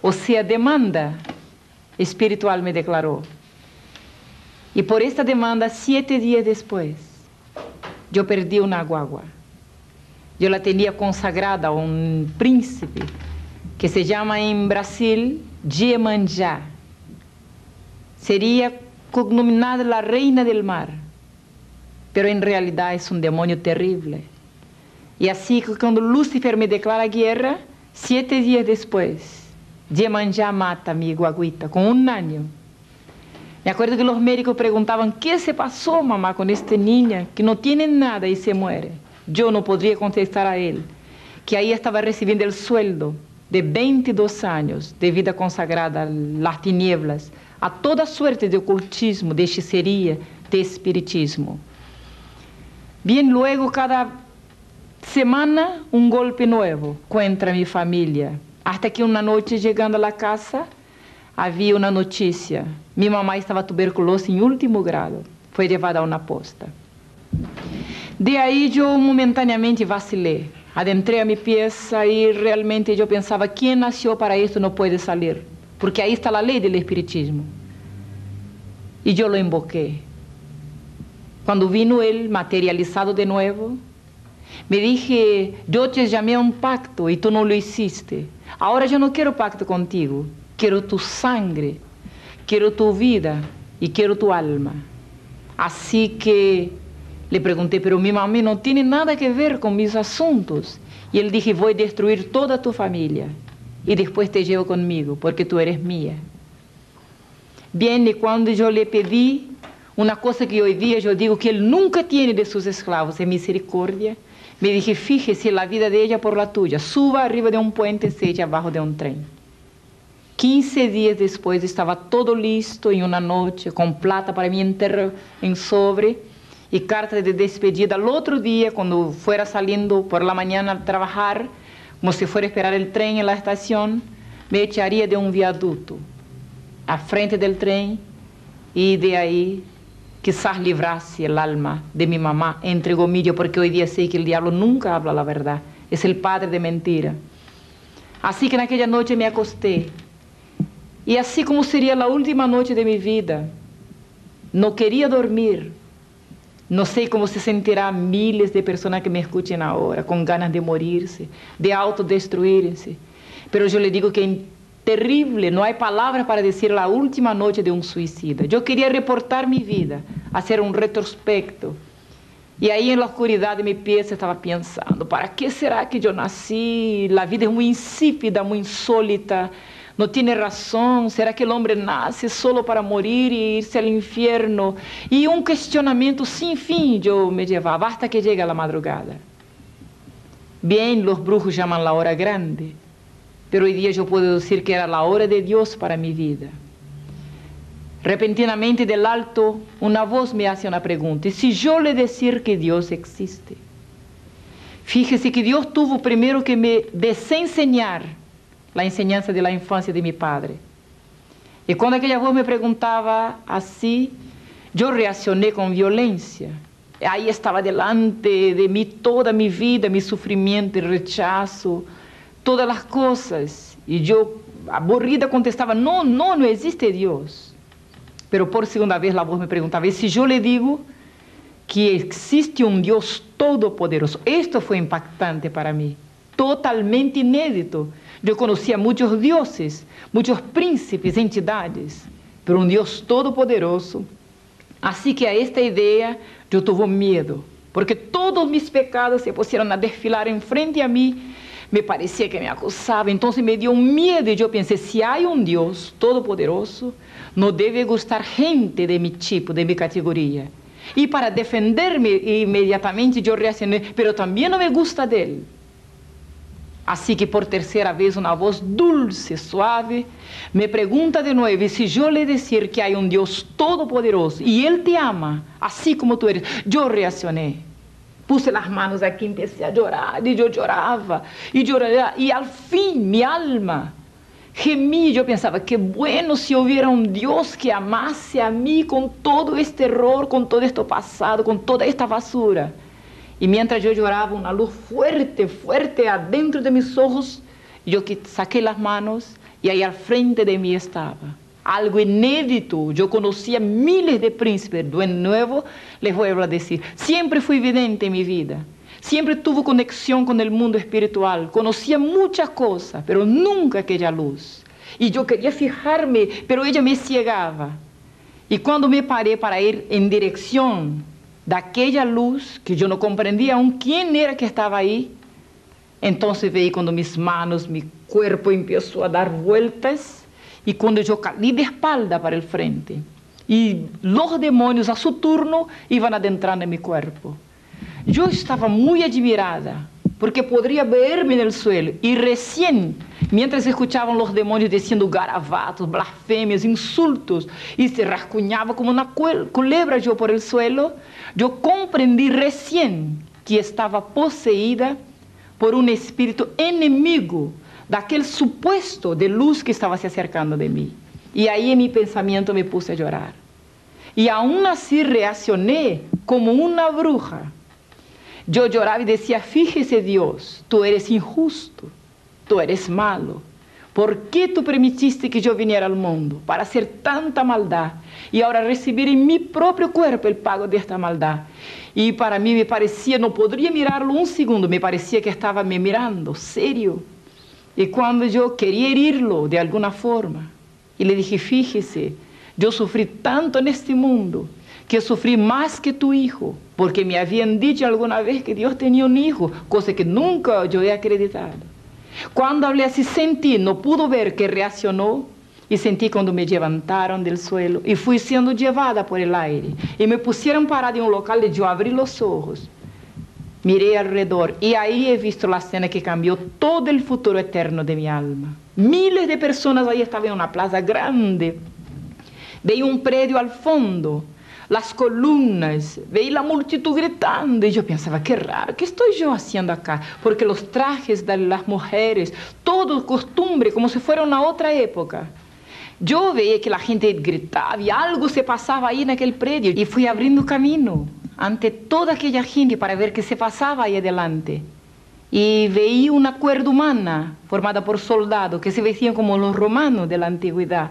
Ou seja, demanda espiritual me declarou. E por esta demanda, sete dias depois, eu perdi uma guagua. Eu la tinha consagrada a um príncipe que se chama em Brasil Diemanjá. Seria cognominada a reina del mar pero en realidad es un demonio terrible. Y así que cuando Lucifer me declara guerra, siete días después, Yemanjá mata a mi guaguita con un año. Me acuerdo que los médicos preguntaban, ¿qué se pasó, mamá, con esta niña que no tiene nada y se muere? Yo no podría contestar a él, que ahí estaba recibiendo el sueldo de 22 años de vida consagrada a las tinieblas, a toda suerte de ocultismo, de hechicería, de espiritismo. Bien, luego cada semana un golpe nuevo contra mi familia. Hasta que una noche llegando a la casa había una noticia. Mi mamá estaba tuberculosa en último grado. Fue llevada a una posta. De ahí yo momentáneamente vacilé. Adentré a mi pieza y realmente yo pensaba, ¿quién nació para esto no puede salir? Porque ahí está la ley del espiritismo. Y yo lo invoqué. Cuando vino él materializado de nuevo, me dije, yo te llamé a un pacto y tú no lo hiciste. Ahora yo no quiero pacto contigo, quiero tu sangre, quiero tu vida y quiero tu alma. Así que le pregunté, pero mi mamá no tiene nada que ver con mis asuntos. Y él dije, voy a destruir toda tu familia y después te llevo conmigo porque tú eres mía. Bien, y cuando yo le pedí una cosa que hoy día yo digo que él nunca tiene de sus esclavos, es misericordia, me dije, fíjese la vida de ella por la tuya, suba arriba de un puente, se echa abajo de un tren. 15 días después estaba todo listo en una noche, con plata para mi enterro en sobre y carta de despedida. Al otro día, cuando fuera saliendo por la mañana a trabajar, como si fuera a esperar el tren en la estación, me echaría de un viaducto a frente del tren y de ahí quizás librase el alma de mi mamá, entre comillas, porque hoy día sé que el diablo nunca habla la verdad, es el padre de mentira. Así que en aquella noche me acosté y así como sería la última noche de mi vida, no quería dormir. No sé cómo se sentirán miles de personas que me escuchen ahora, con ganas de morirse, de autodestruirse. Pero yo le digo que terrible, no hay palabras para decir la última noche de un suicida. Yo quería reportar mi vida, hacer un retrospecto. Y ahí en la oscuridad de mi pieza estaba pensando, ¿para qué será que yo nací? La vida es muy insípida, muy insólita, no tiene razón. ¿Será que el hombre nace solo para morir y irse al infierno? Y un cuestionamiento sin fin yo me llevaba hasta que llega la madrugada. Bien, los brujos llaman la hora grande. Pero hoy día yo puedo decir que era la hora de Dios para mi vida. Repentinamente del alto, una voz me hace una pregunta. ¿Y si yo le decir que Dios existe? Fíjese que Dios tuvo primero que me desenseñar la enseñanza de la infancia de mi padre. Y cuando aquella voz me preguntaba así, yo reaccioné con violencia. Ahí estaba delante de mí toda mi vida, mi sufrimiento, el rechazo, todas las cosas. Y yo, aburrida, contestaba, no, no, no existe Dios. Pero por segunda vez la voz me preguntaba, ¿y si yo le digo que existe un Dios todopoderoso? Esto fue impactante para mí, totalmente inédito. Yo conocía muchos dioses, muchos príncipes, entidades, pero un Dios todopoderoso. Así que a esta idea yo tuve miedo, porque todos mis pecados se pusieron a desfilar en frente a mí me parecía que me acusaba, entonces me dio un miedo y yo pensé, si hay un Dios todopoderoso, no debe gustar gente de mi tipo, de mi categoría. Y para defenderme inmediatamente yo reaccioné, pero también no me gusta de él. Así que por tercera vez una voz dulce, suave, me pregunta de nuevo, y si yo le decir que hay un Dios todopoderoso y Él te ama, así como tú eres, yo reaccioné. Puse las manos aquí, empecé a llorar y yo lloraba y lloraba y al fin mi alma gemía. Yo pensaba, qué bueno si hubiera un Dios que amase a mí con todo este error, con todo esto pasado, con toda esta basura. Y mientras yo lloraba, una luz fuerte, fuerte adentro de mis ojos, yo saqué las manos y ahí al frente de mí estaba algo inédito. Yo conocía miles de príncipes. De nuevo, les voy a decir, siempre fui evidente en mi vida. Siempre tuve conexión con el mundo espiritual. Conocía muchas cosas, pero nunca aquella luz. Y yo quería fijarme, pero ella me ciegaba. Y cuando me paré para ir en dirección de aquella luz, que yo no comprendía aún quién era que estaba ahí, entonces veí cuando mis manos, mi cuerpo empezó a dar vueltas y cuando yo caí de espalda para el frente, y los demonios a su turno iban adentrando en mi cuerpo. Yo estaba muy admirada porque podría verme en el suelo y recién, mientras escuchaban los demonios diciendo garabatos, blasfemias, insultos y se rascuñaba como una culebra yo por el suelo, yo comprendí recién que estaba poseída por un espíritu enemigo daquele supuesto de luz que estava se acercando de mim. E aí em meu pensamento me puse a chorar. E aún assim reaccionei como uma bruja. Eu chorava e dizia: Fíjese Deus, tu eres injusto, tu eres malo, ¿Por qué tú permitiste que yo viniera al mundo para hacer tanta maldad y ahora recibir en mi propio cuerpo el pago de esta maldad? Y para mí me parecía, no podría mirarlo un segundo, me parecía que estaba me mirando, serio. Y cuando yo quería herirlo de alguna forma, y le dije, fíjese, yo sufrí tanto en este mundo que sufrí más que tu hijo, porque me habían dicho alguna vez que Dios tenía un hijo, cosa que nunca yo he acreditado. Cuando hablé así, sentí, no pudo ver que reaccionó, y sentí cuando me levantaron del suelo y fui siendo llevada por el aire y me pusieron parada en un local y yo abrí los ojos. Miré alrededor y ahí he visto la escena que cambió todo el futuro eterno de mi alma. Miles de personas ahí estaban en una plaza grande. Veía un predio al fondo las columnas, veía la multitud gritando y yo pensaba, qué raro, ¿qué estoy yo haciendo acá? Porque los trajes de las mujeres, todo costumbre, como si fuera una otra época. Yo veía que la gente gritaba y algo se pasaba ahí en aquel predio y fui abriendo camino ante toda aquella gente para ver qué se pasaba ahí adelante. Y veía una cuerda humana formada por soldados que se vestían como los romanos de la antigüedad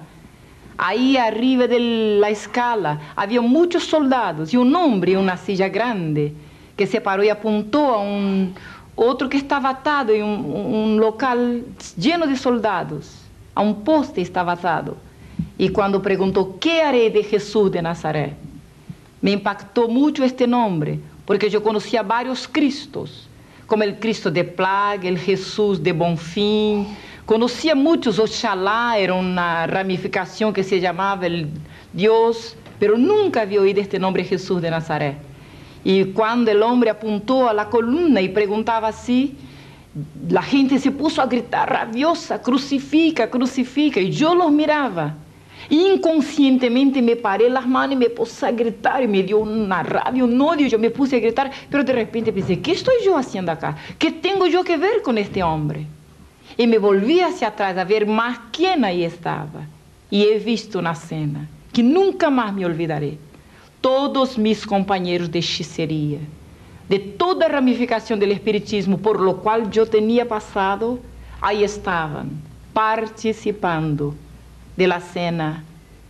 Ahí arriba de la escala había muchos soldados y un hombre en una silla grande que se paró y apuntó a un otro que estaba atado en un, local lleno de soldados. A un poste estaba atado. Y cuando preguntó, ¿qué haré de Jesús de Nazaret? Me impactó mucho este nombre, porque yo conocía varios Cristos, como el Cristo de Plaga, el Jesús de Bonfim, Conocía muchos, Oxalá era una ramificación que se llamaba el Dios, pero nunca había oído este nombre Jesús de Nazaret. Y cuando el hombre apuntó a la columna y preguntaba así, la gente se puso a gritar rabiosa, crucifica, crucifica, y yo los miraba. Inconscientemente me paré las manos y me puse a gritar y me dio una rabia, un odio, yo me puse a gritar, pero de repente pensé, ¿qué estoy yo haciendo acá? ¿Qué tengo yo que ver con este hombre? Y me volví hacia atrás a ver más quién ahí estaba. Y he visto una cena que nunca más me olvidaré. Todos mis compañeros de hechicería, de toda ramificación del espiritismo por lo cual yo tenía pasado, ahí estaban, participando de la cena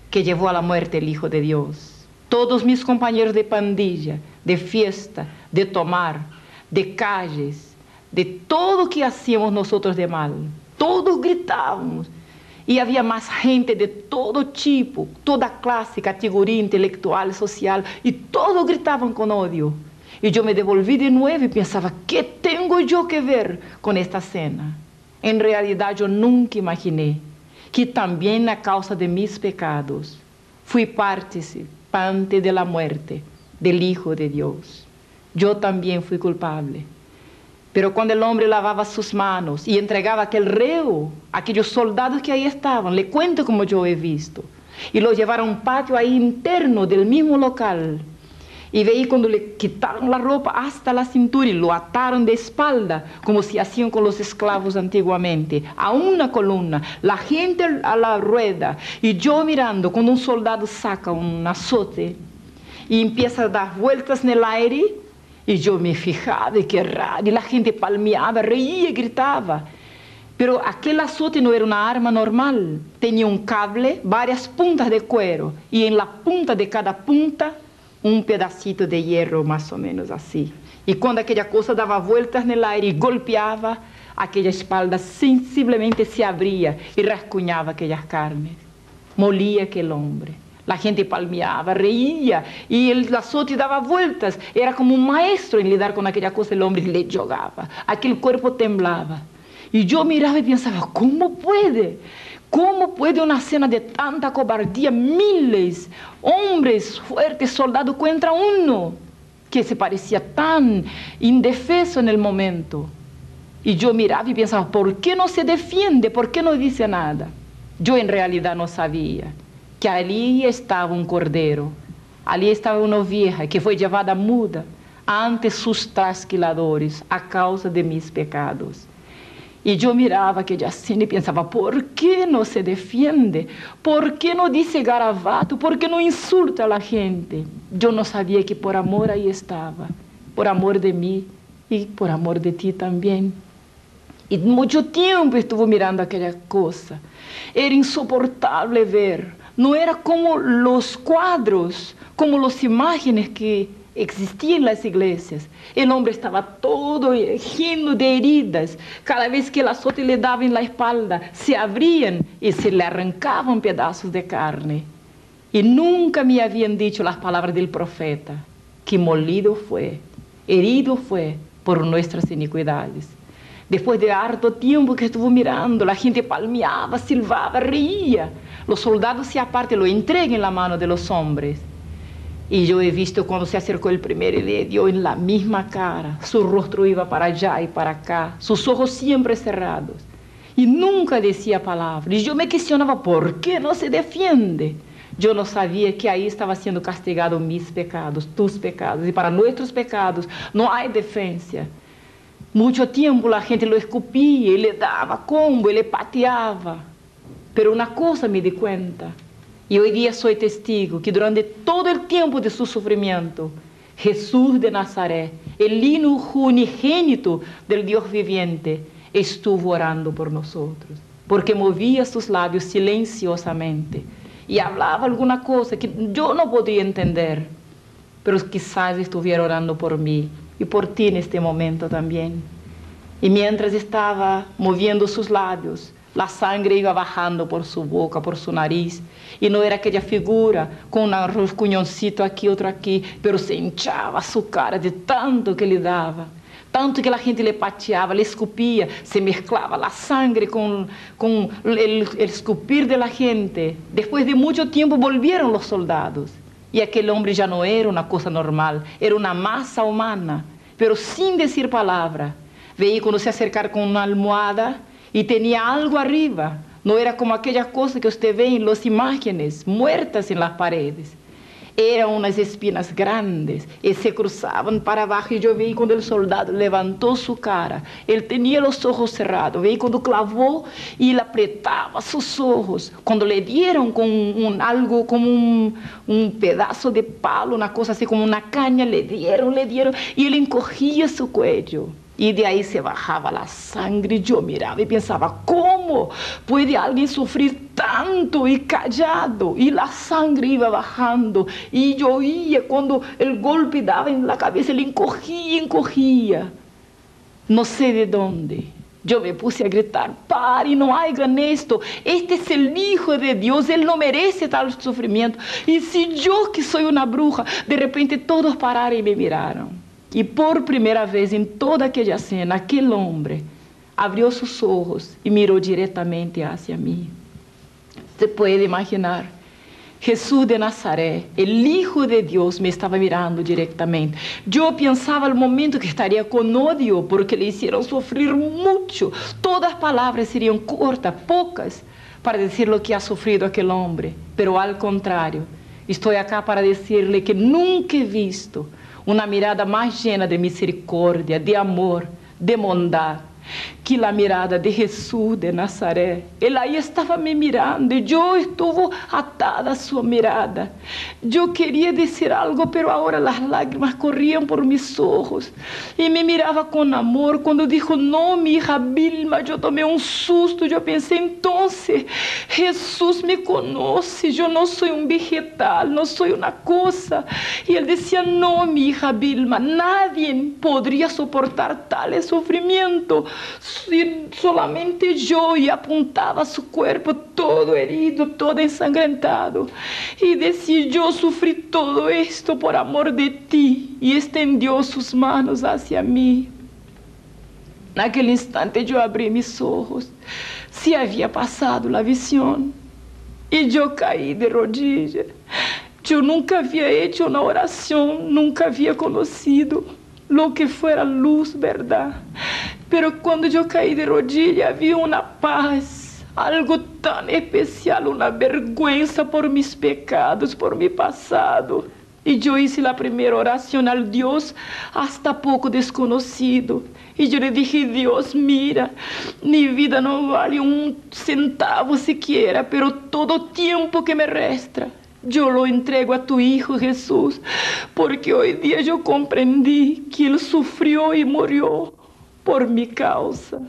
que llevó a la muerte el Hijo de Dios. Todos mis compañeros de pandilla, de fiesta, de tomar, de calles, de todo que hacíamos nosotros de mal. Todos gritábamos. Y había más gente de todo tipo, toda clase, categoría intelectual, social, y todos gritaban con odio. Y yo me devolví de nuevo y pensaba, ¿qué tengo yo que ver con esta cena? En realidad yo nunca imaginé que también a causa de mis pecados fui participante de la muerte del Hijo de Dios. Yo también fui culpable. Pero cuando el hombre lavaba sus manos y entregaba aquel reo a aquellos soldados que ahí estaban, le cuento como yo he visto, y lo llevaron a un patio ahí interno del mismo local. Y veí cuando le quitaron la ropa hasta la cintura y lo ataron de espalda, como se hacían con los esclavos antiguamente, a una columna, la gente a la rueda, y yo mirando cuando un soldado saca un azote y empieza a dar vueltas en el aire y yo me fijaba, y qué raro, y la gente palmeaba, reía y gritaba. Pero aquel azote no era una arma normal, tenía un cable, varias puntas de cuero, y en la punta de cada punta un pedacito de hierro más o menos así. Y cuando aquella cosa daba vueltas en el aire y golpeaba, aquella espalda sensiblemente se abría y rascuñaba aquellas carnes. Molía aquel hombre. La gente palmeaba, reía y el azote daba vueltas. Era como un maestro en lidar con aquella cosa. El hombre le jogaba, aquel cuerpo temblaba. Y yo miraba y pensaba, ¿cómo puede? ¿Cómo puede una escena de tanta cobardía? Miles, hombres fuertes, soldados contra uno, que se parecía tan indefenso en el momento. Y yo miraba y pensaba, ¿por qué no se defiende? ¿Por qué no dice nada? Yo en realidad no sabía que ali estava um cordeiro, ali estava uma ovelha que foi levada muda ante seus trasquiladores a causa de meus pecados. E eu mirava aquele assim e pensava, por que não se defende? Por que não diz garabato? Por que não insulta a gente? Eu não sabia que por amor aí estava, por amor de mim e por amor de ti também. Y mucho tiempo estuvo mirando aquella cosa. Era insoportable ver. No era como los cuadros, como las imágenes que existían en las iglesias. El hombre estaba todo lleno de heridas. Cada vez que el azote le daba en la espalda, se abrían y se le arrancaban pedazos de carne. Y nunca me habían dicho las palabras del profeta, que molido fue, herido fue por nuestras iniquidades. Después de harto tiempo que estuvo mirando, la gente palmeaba, silbaba, reía. Los soldados se apartan, lo entregan en la mano de los hombres. Y yo he visto cuando se acercó el primero y le dio la misma cara. Su rostro iba para allá y para acá, sus ojos siempre cerrados. Y nunca decía palabra. Y yo me cuestionaba, ¿por qué no se defiende? Yo no sabía que ahí estaba siendo castigado mis pecados, tus pecados. Y para nuestros pecados no hay defensa. Mucho tiempo la gente lo escupía y le daba combo y le pateaba. Pero una cosa me di cuenta, y hoy día soy testigo, que durante todo el tiempo de su sufrimiento, Jesús de Nazaret, el hijo unigénito del Dios viviente, estuvo orando por nosotros, porque movía sus labios silenciosamente y hablaba alguna cosa que yo no podía entender, pero quizás estuviera orando por mí y por ti en este momento también. Y mientras estaba moviendo sus labios, la sangre iba bajando por su boca, por su nariz, y no era aquella figura con un rascuñoncito aquí, otro aquí, pero se hinchaba su cara de tanto que le daba. Tanto que la gente le pateaba, le escupía, se mezclaba la sangre con, con el, el escupir de la gente. Después de mucho tiempo volvieron los soldados. Y aquel hombre ya no era una cosa normal, era una masa humana, pero sin decir palabra. Veía cuando se acercar con una almohada y tenía algo arriba. No era como aquella cosa que usted ve en las imágenes, muertas en las paredes. Eran unas espinas grandes y se cruzaban para abajo. Y yo vi cuando el soldado levantó su cara, él tenía los ojos cerrados. Vi cuando clavó y le apretaba sus ojos. Cuando le dieron con algo como un, un pedazo de palo, una cosa así como una caña, le dieron, le dieron. Y él encogía su cuello. Y de ahí se bajaba la sangre. Yo miraba y pensaba, ¿cómo puede alguien sufrir tanto y callado? Y la sangre iba bajando. Y yo oía cuando el golpe daba en la cabeza, le encogía, encogía. No sé de dónde. Yo me puse a gritar, pare, no hagan esto. Este es el Hijo de Dios, Él no merece tal sufrimiento. Y si yo que soy una bruja, de repente todos pararon y me miraron. Y por primera vez en toda aquella cena, aquel hombre abrió sus ojos y miró directamente hacia mí. Se puede imaginar, Jesús de Nazaret, el Hijo de Dios, me estaba mirando directamente. Yo pensaba al momento que estaría con odio porque le hicieron sufrir mucho. Todas palabras serían cortas, pocas, para decir lo que ha sufrido aquel hombre. Pero al contrario, estoy acá para decirle que nunca he visto uma mirada mais llena de misericórdia, de amor, de bondade que la mirada de Jesús de Nazaret. Él ahí estaba me mirando y yo estuve atada a su mirada. Yo quería decir algo, pero ahora las lágrimas corrían por mis ojos. Y me miraba con amor. Cuando dijo, no, mi hija Vilma, yo tomé un susto. Yo pensé, entonces, Jesús me conoce. Yo no soy un vegetal, no soy una cosa. Y él decía, no, mi hija Vilma, nadie podría soportar tal sufrimiento solamente yo y apuntaba su cuerpo todo herido, todo ensangrentado. Y decía, yo sufrí todo esto por amor de ti. Y extendió sus manos hacia mí. En aquel instante yo abrí mis ojos. Se había pasado la visión. Y yo caí de rodillas. Yo nunca había hecho una oración, nunca había conocido lo que fuera luz, verdad. Pero cuando yo caí de rodillas había una paz, algo tan especial, una vergüenza por mis pecados, por mi pasado. Y yo hice la primera oración al Dios hasta poco desconocido. Y yo le dije, Dios, mira, mi vida no vale un centavo siquiera, pero todo tiempo que me resta, yo lo entrego a tu Hijo Jesús, porque hoy día yo comprendí que Él sufrió y murió por mi causa.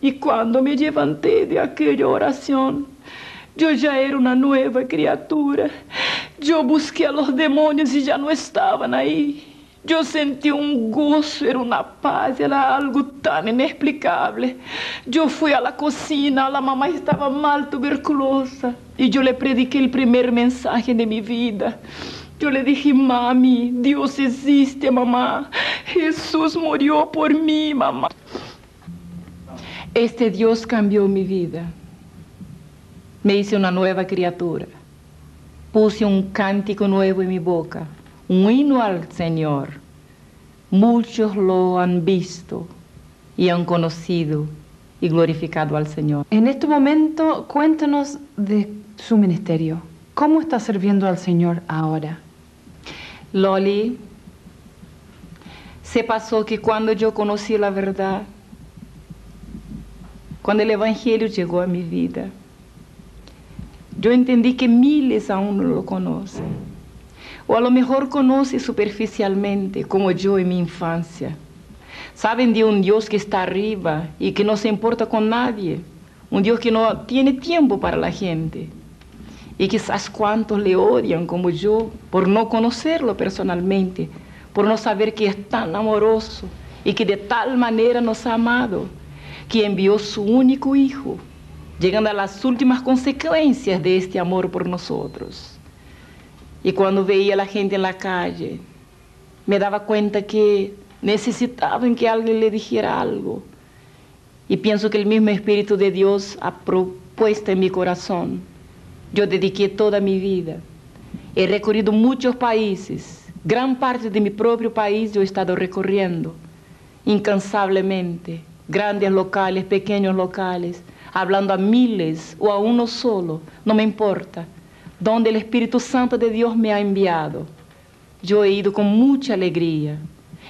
Y cuando me levanté de aquella oración, yo ya era una nueva criatura. Yo busqué a los demonios y ya no estaban ahí. Yo sentí un gozo, era una paz, era algo tan inexplicable. Yo fui a la cocina, la mamá estaba mal tuberculosa y yo le prediqué el primer mensaje de mi vida. Yo le dije, mami, Dios existe, mamá. Jesús murió por mí, mamá. Este Dios cambió mi vida. Me hice una nueva criatura. Puse un cántico nuevo en mi boca, un himno al Señor. Muchos lo han visto y han conocido y glorificado al Señor. En este momento, cuéntanos de su ministerio. ¿Cómo está sirviendo al Señor ahora? Loli, se pasó que cuando yo conocí la verdad, cuando el Evangelio llegó a mi vida, yo entendí que miles aún no lo conocen. O a lo mejor conoce superficialmente, como yo en mi infancia. Saben de un Dios que está arriba y que no se importa con nadie. Un Dios que no tiene tiempo para la gente. Y quizás cuántos le odian como yo por no conocerlo personalmente, por no saber que es tan amoroso y que de tal manera nos ha amado, que envió su único Hijo, llegando a las últimas consecuencias de este amor por nosotros. Y cuando veía a la gente en la calle, me daba cuenta que necesitaban que alguien le dijera algo. Y pienso que el mismo Espíritu de Dios ha propuesto en mi corazón. Yo dediqué toda mi vida. He recorrido muchos países. Gran parte de mi propio país yo he estado recorriendo incansablemente. Grandes locales, pequeños locales, hablando a miles o a uno solo, no me importa donde el Espíritu Santo de Dios me ha enviado. Yo he ido con mucha alegría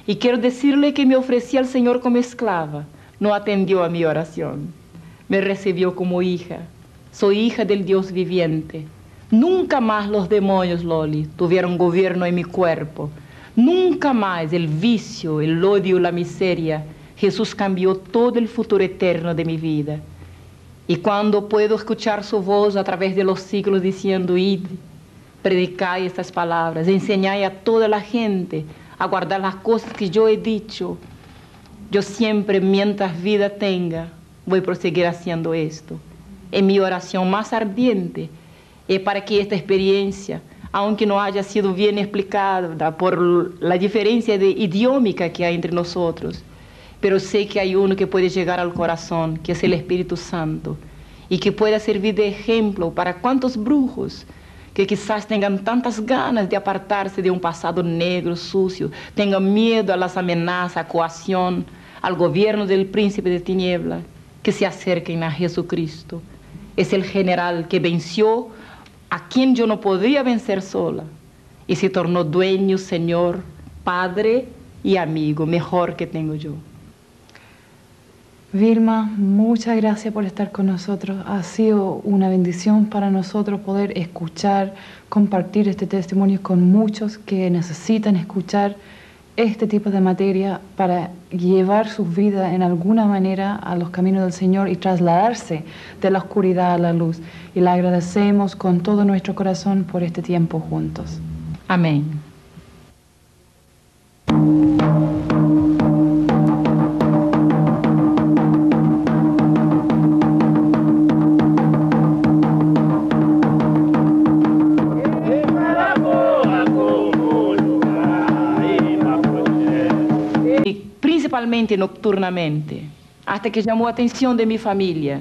y quiero decirle que me ofrecí al Señor como esclava. No atendió a mi oración. Me recibió como hija. Soy hija del Dios viviente. Nunca más los demonios, Loli, tuvieron gobierno en mi cuerpo. Nunca más el vicio, el odio, la miseria. Jesús cambió todo el futuro eterno de mi vida. Y cuando puedo escuchar su voz a través de los siglos diciendo, id, predicai estas palabras, enseñai a toda la gente a guardar las cosas que yo he dicho, yo siempre, mientras vida tenga, voy a proseguir haciendo esto. En mi oración más ardiente es para que esta experiencia, aunque no haya sido bien explicada por la diferencia de idiómica que hay entre nosotros, pero sé que hay uno que puede llegar al corazón, que es el Espíritu Santo, y que pueda servir de ejemplo para cuantos brujos que quizás tengan tantas ganas de apartarse de un pasado negro, sucio, tengan miedo a las amenazas, a coacción, al gobierno del príncipe de tiniebla, que se acerquen a Jesucristo. Es el general que venció a quien yo no podía vencer sola y se tornó dueño, Señor, Padre y amigo, mejor que tengo yo. Vilma, muchas gracias por estar con nosotros. Ha sido una bendición para nosotros poder escuchar, compartir este testimonio con muchos que necesitan escuchar este tipo de materia para llevar su vida en alguna manera a los caminos del Señor y trasladarse de la oscuridad a la luz. Y le agradecemos con todo nuestro corazón por este tiempo juntos. Amén. Principalmente nocturnamente, hasta que llamó a atención de mi familia.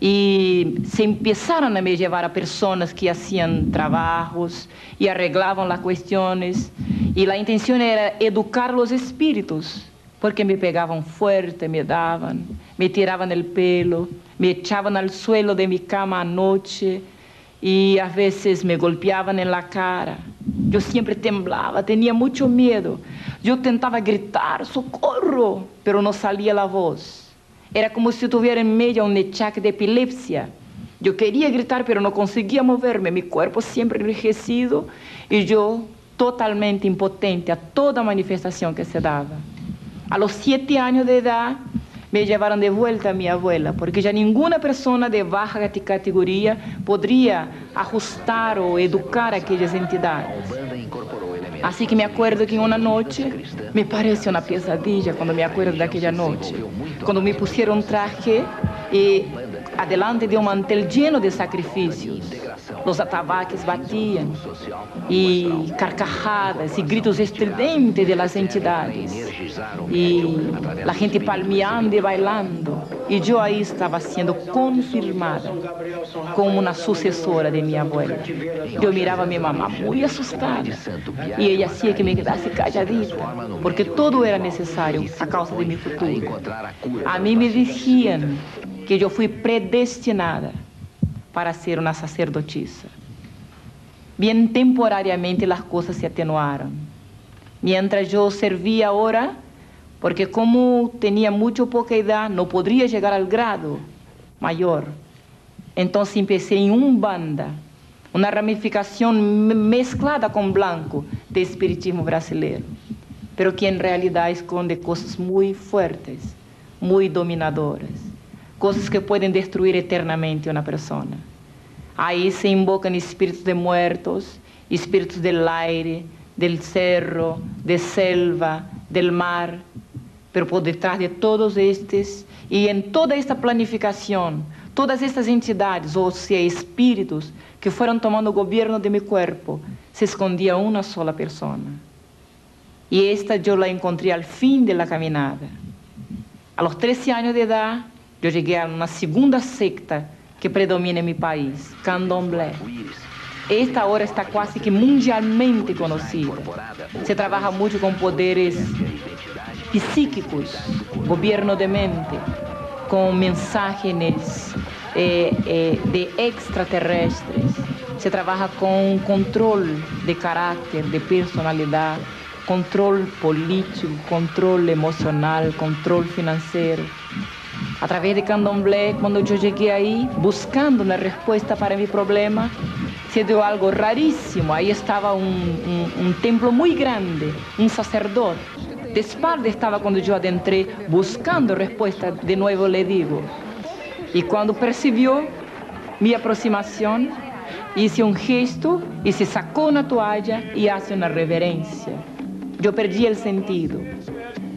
Y se empezaron a me llevar a personas que hacían trabajos y arreglaban las cuestiones. Y la intención era educar los espíritus, porque me pegaban fuerte, me daban, me tiraban el pelo, me echaban al suelo de mi cama anoche y a veces me golpeaban en la cara. Yo siempre temblaba, tenía mucho miedo. Yo tentaba gritar, socorro, pero no salía la voz. Era como si tuviera en medio un achaque de epilepsia. Yo quería gritar, pero no conseguía moverme, mi cuerpo siempre enrijecido y yo totalmente impotente a toda manifestación que se daba. A los siete años de edad, me llevaron de vuelta a mi abuela, porque ya ninguna persona de baja categoría podría ajustar o educar aquellas entidades. Así que me acuerdo que en una noche, me parece una pesadilla cuando me acuerdo de aquella noche, cuando me pusieron traje y adelante de un mantel lleno de sacrificios. Los atabaques batían y carcajadas y gritos estridentes de las entidades y la gente palmeando y bailando. Y yo ahí estaba siendo confirmada como una sucesora de mi abuela. Yo miraba a mi mamá muy asustada y ella hacía que me quedase calladita porque todo era necesario a causa de mi futuro. A mí me decían que yo fui predestinada para ser una sacerdotisa. Bien temporariamente las cosas se atenuaron. Mientras yo servía ahora, porque como tenía mucho poca edad, no podría llegar al grado mayor. Entonces empecé en un banda, una ramificación mezclada con blanco de espiritismo brasileiro, pero que en realidad esconde cosas muy fuertes, muy dominadoras cosas que pueden destruir eternamente una persona. Ahí se invocan espíritus de muertos, espíritus del aire, del cerro, de selva, del mar, pero por detrás de todos estes y en toda esta planificación, todas estas entidades, o sea, espíritus que fueron tomando gobierno de mi cuerpo, se escondía una sola persona. Y esta yo la encontré al fin de la caminada. A los 13 años de edad, eu cheguei a uma segunda secta que predomina em meu país, Candomblé. Esta hora está quase que mundialmente conhecida. Se trabalha muito com poderes psíquicos, governo de mente, com mensagens eh, eh, de extraterrestres. Se trabalha com controle de caráter, de personalidade, controle político, controle emocional, controle financeiro a través de candomblé, cuando yo llegué ahí buscando una respuesta para mi problema, se dio algo rarísimo. Ahí estaba un, templo muy grande, un sacerdote. De espalda estaba cuando yo adentré buscando respuesta, de nuevo le digo. Y cuando percibió mi aproximación, hice un gesto y se sacó una toalla y hace una reverencia. Yo perdí el sentido.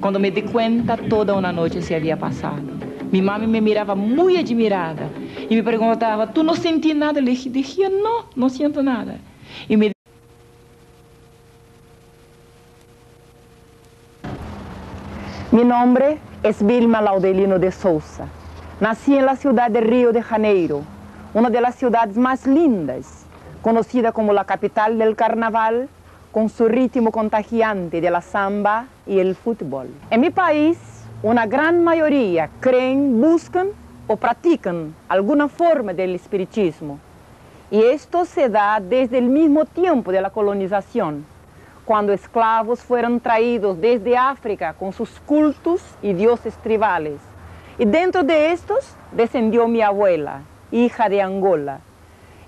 Cuando me di cuenta, toda una noche se había pasado. Mi mamá me miraba muy admirada y me preguntaba, ¿tú no sentí nada? Le dije, no, no siento nada. Mi nombre es Vilma Laudelino de Souza. Nací en la ciudad de Río de Janeiro, una de las ciudades más lindas, conocida como la capital del carnaval, con su ritmo contagiante de la samba y el fútbol. En mi país, una gran mayoría creen, buscan o practican alguna forma del espiritismo. Y esto se da desde el mismo tiempo de la colonización, cuando esclavos fueron traídos desde África con sus cultos y dioses tribales. Y dentro de estos descendió mi abuela, hija de Angola.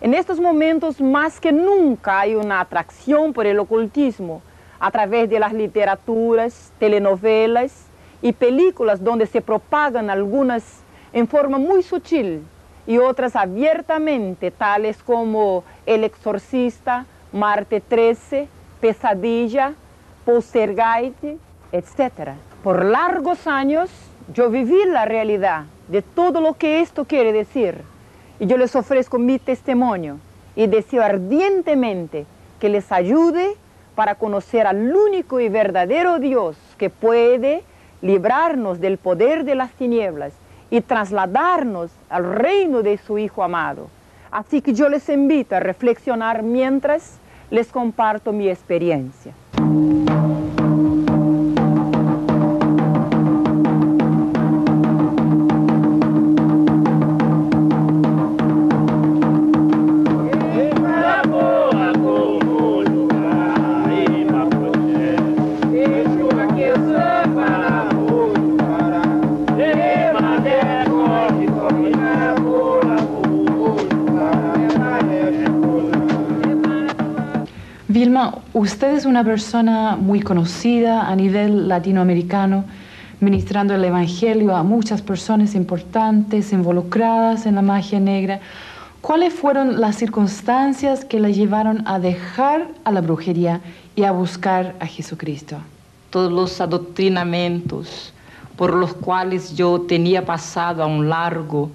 En estos momentos más que nunca hay una atracción por el ocultismo a través de las literaturas, telenovelas y películas donde se propagan algunas en forma muy sutil y otras abiertamente, tales como El Exorcista, Marte 13, Pesadilla, Poltergeist, etc. Por largos años yo viví la realidad de todo lo que esto quiere decir y yo les ofrezco mi testimonio y deseo ardientemente que les ayude para conocer al único y verdadero Dios que puede librarnos del poder de las tinieblas y trasladarnos al reino de su Hijo amado. Así que yo les invito a reflexionar mientras les comparto mi experiencia. Usted es una persona muy conocida a nivel latinoamericano, ministrando el Evangelio a muchas personas importantes involucradas en la magia negra. ¿Cuáles fueron las circunstancias que la llevaron a dejar a la brujería y a buscar a Jesucristo? Todos los adoctrinamientos por los cuales yo tenía pasado a un largo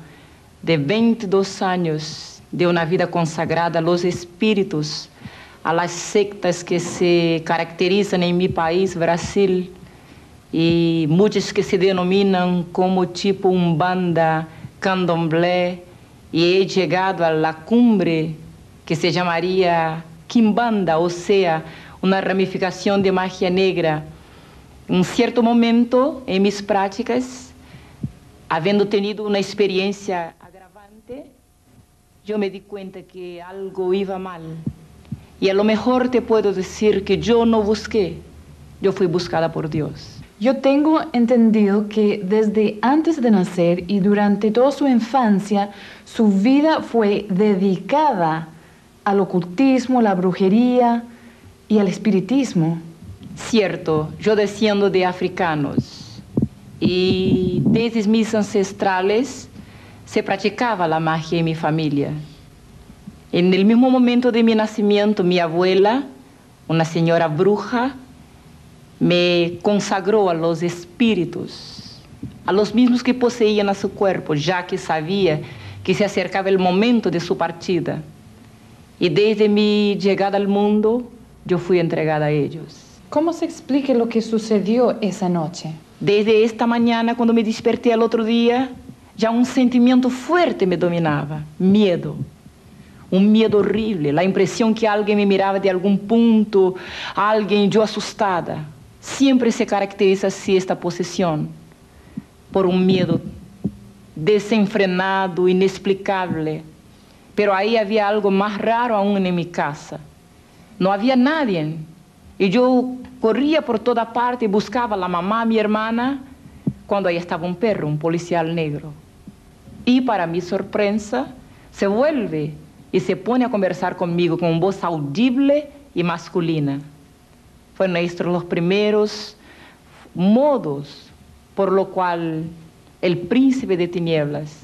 de 22 años de una vida consagrada a los espíritus, a las sectas que se caracterizan en mi país, Brasil, y muchas que se denominan como tipo Umbanda, Candomblé, y he llegado a la cumbre que se llamaría Kimbanda, o sea, una ramificación de magia negra. En cierto momento en mis prácticas, habiendo tenido una experiencia agravante, yo me di cuenta que algo iba mal. Y a lo mejor te puedo decir que yo no busqué, yo fui buscada por Dios. Yo tengo entendido que desde antes de nacer y durante toda su infancia, su vida fue dedicada al ocultismo, la brujería y al espiritismo. Cierto, yo desciendo de africanos y desde mis ancestrales se practicaba la magia en mi familia. En el mismo momento de mi nacimiento, mi abuela, una señora bruja, me consagró a los espíritus, a los mismos que poseían a su cuerpo, ya que sabía que se acercaba el momento de su partida. Y desde mi llegada al mundo, yo fui entregada a ellos. ¿Cómo se explica lo que sucedió esa noche? Desde esta mañana, cuando me desperté al otro día, ya un sentimiento fuerte me dominaba, miedo. Un miedo horrible, la impresión que alguien me miraba de algún punto, alguien yo asustada. Siempre se caracteriza así esta posesión, por un miedo desenfrenado, inexplicable. Pero ahí había algo más raro aún en mi casa. No había nadie. Y yo corría por toda parte y buscaba a la mamá, a mi hermana, cuando ahí estaba un perro, un policial negro. Y para mi sorpresa, se vuelve y se pone a conversar conmigo con voz audible y masculina. Fueron estos los primeros modos por lo cual el príncipe de tinieblas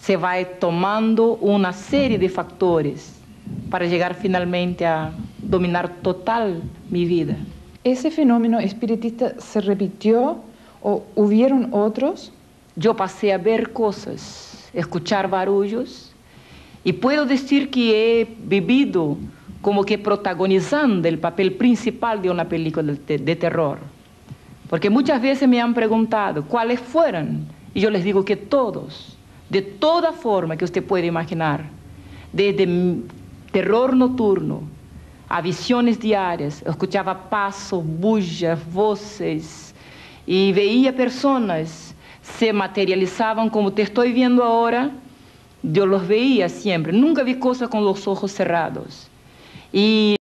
se va tomando una serie de factores para llegar finalmente a dominar total mi vida. ¿Ese fenómeno espiritista se repitió o hubieron otros? Yo pasé a ver cosas, escuchar barullos y puedo decir que he vivido como que protagonizando el papel principal de una película de, terror. Porque muchas veces me han preguntado cuáles fueron, y yo les digo que todos, de toda forma que usted puede imaginar, desde terror nocturno a visiones diárias, eu escutava passos, voces, e veía personas se materializavam como te estou vendo agora, eu los veía sempre. Nunca vi coisas com os ojos cerrados. E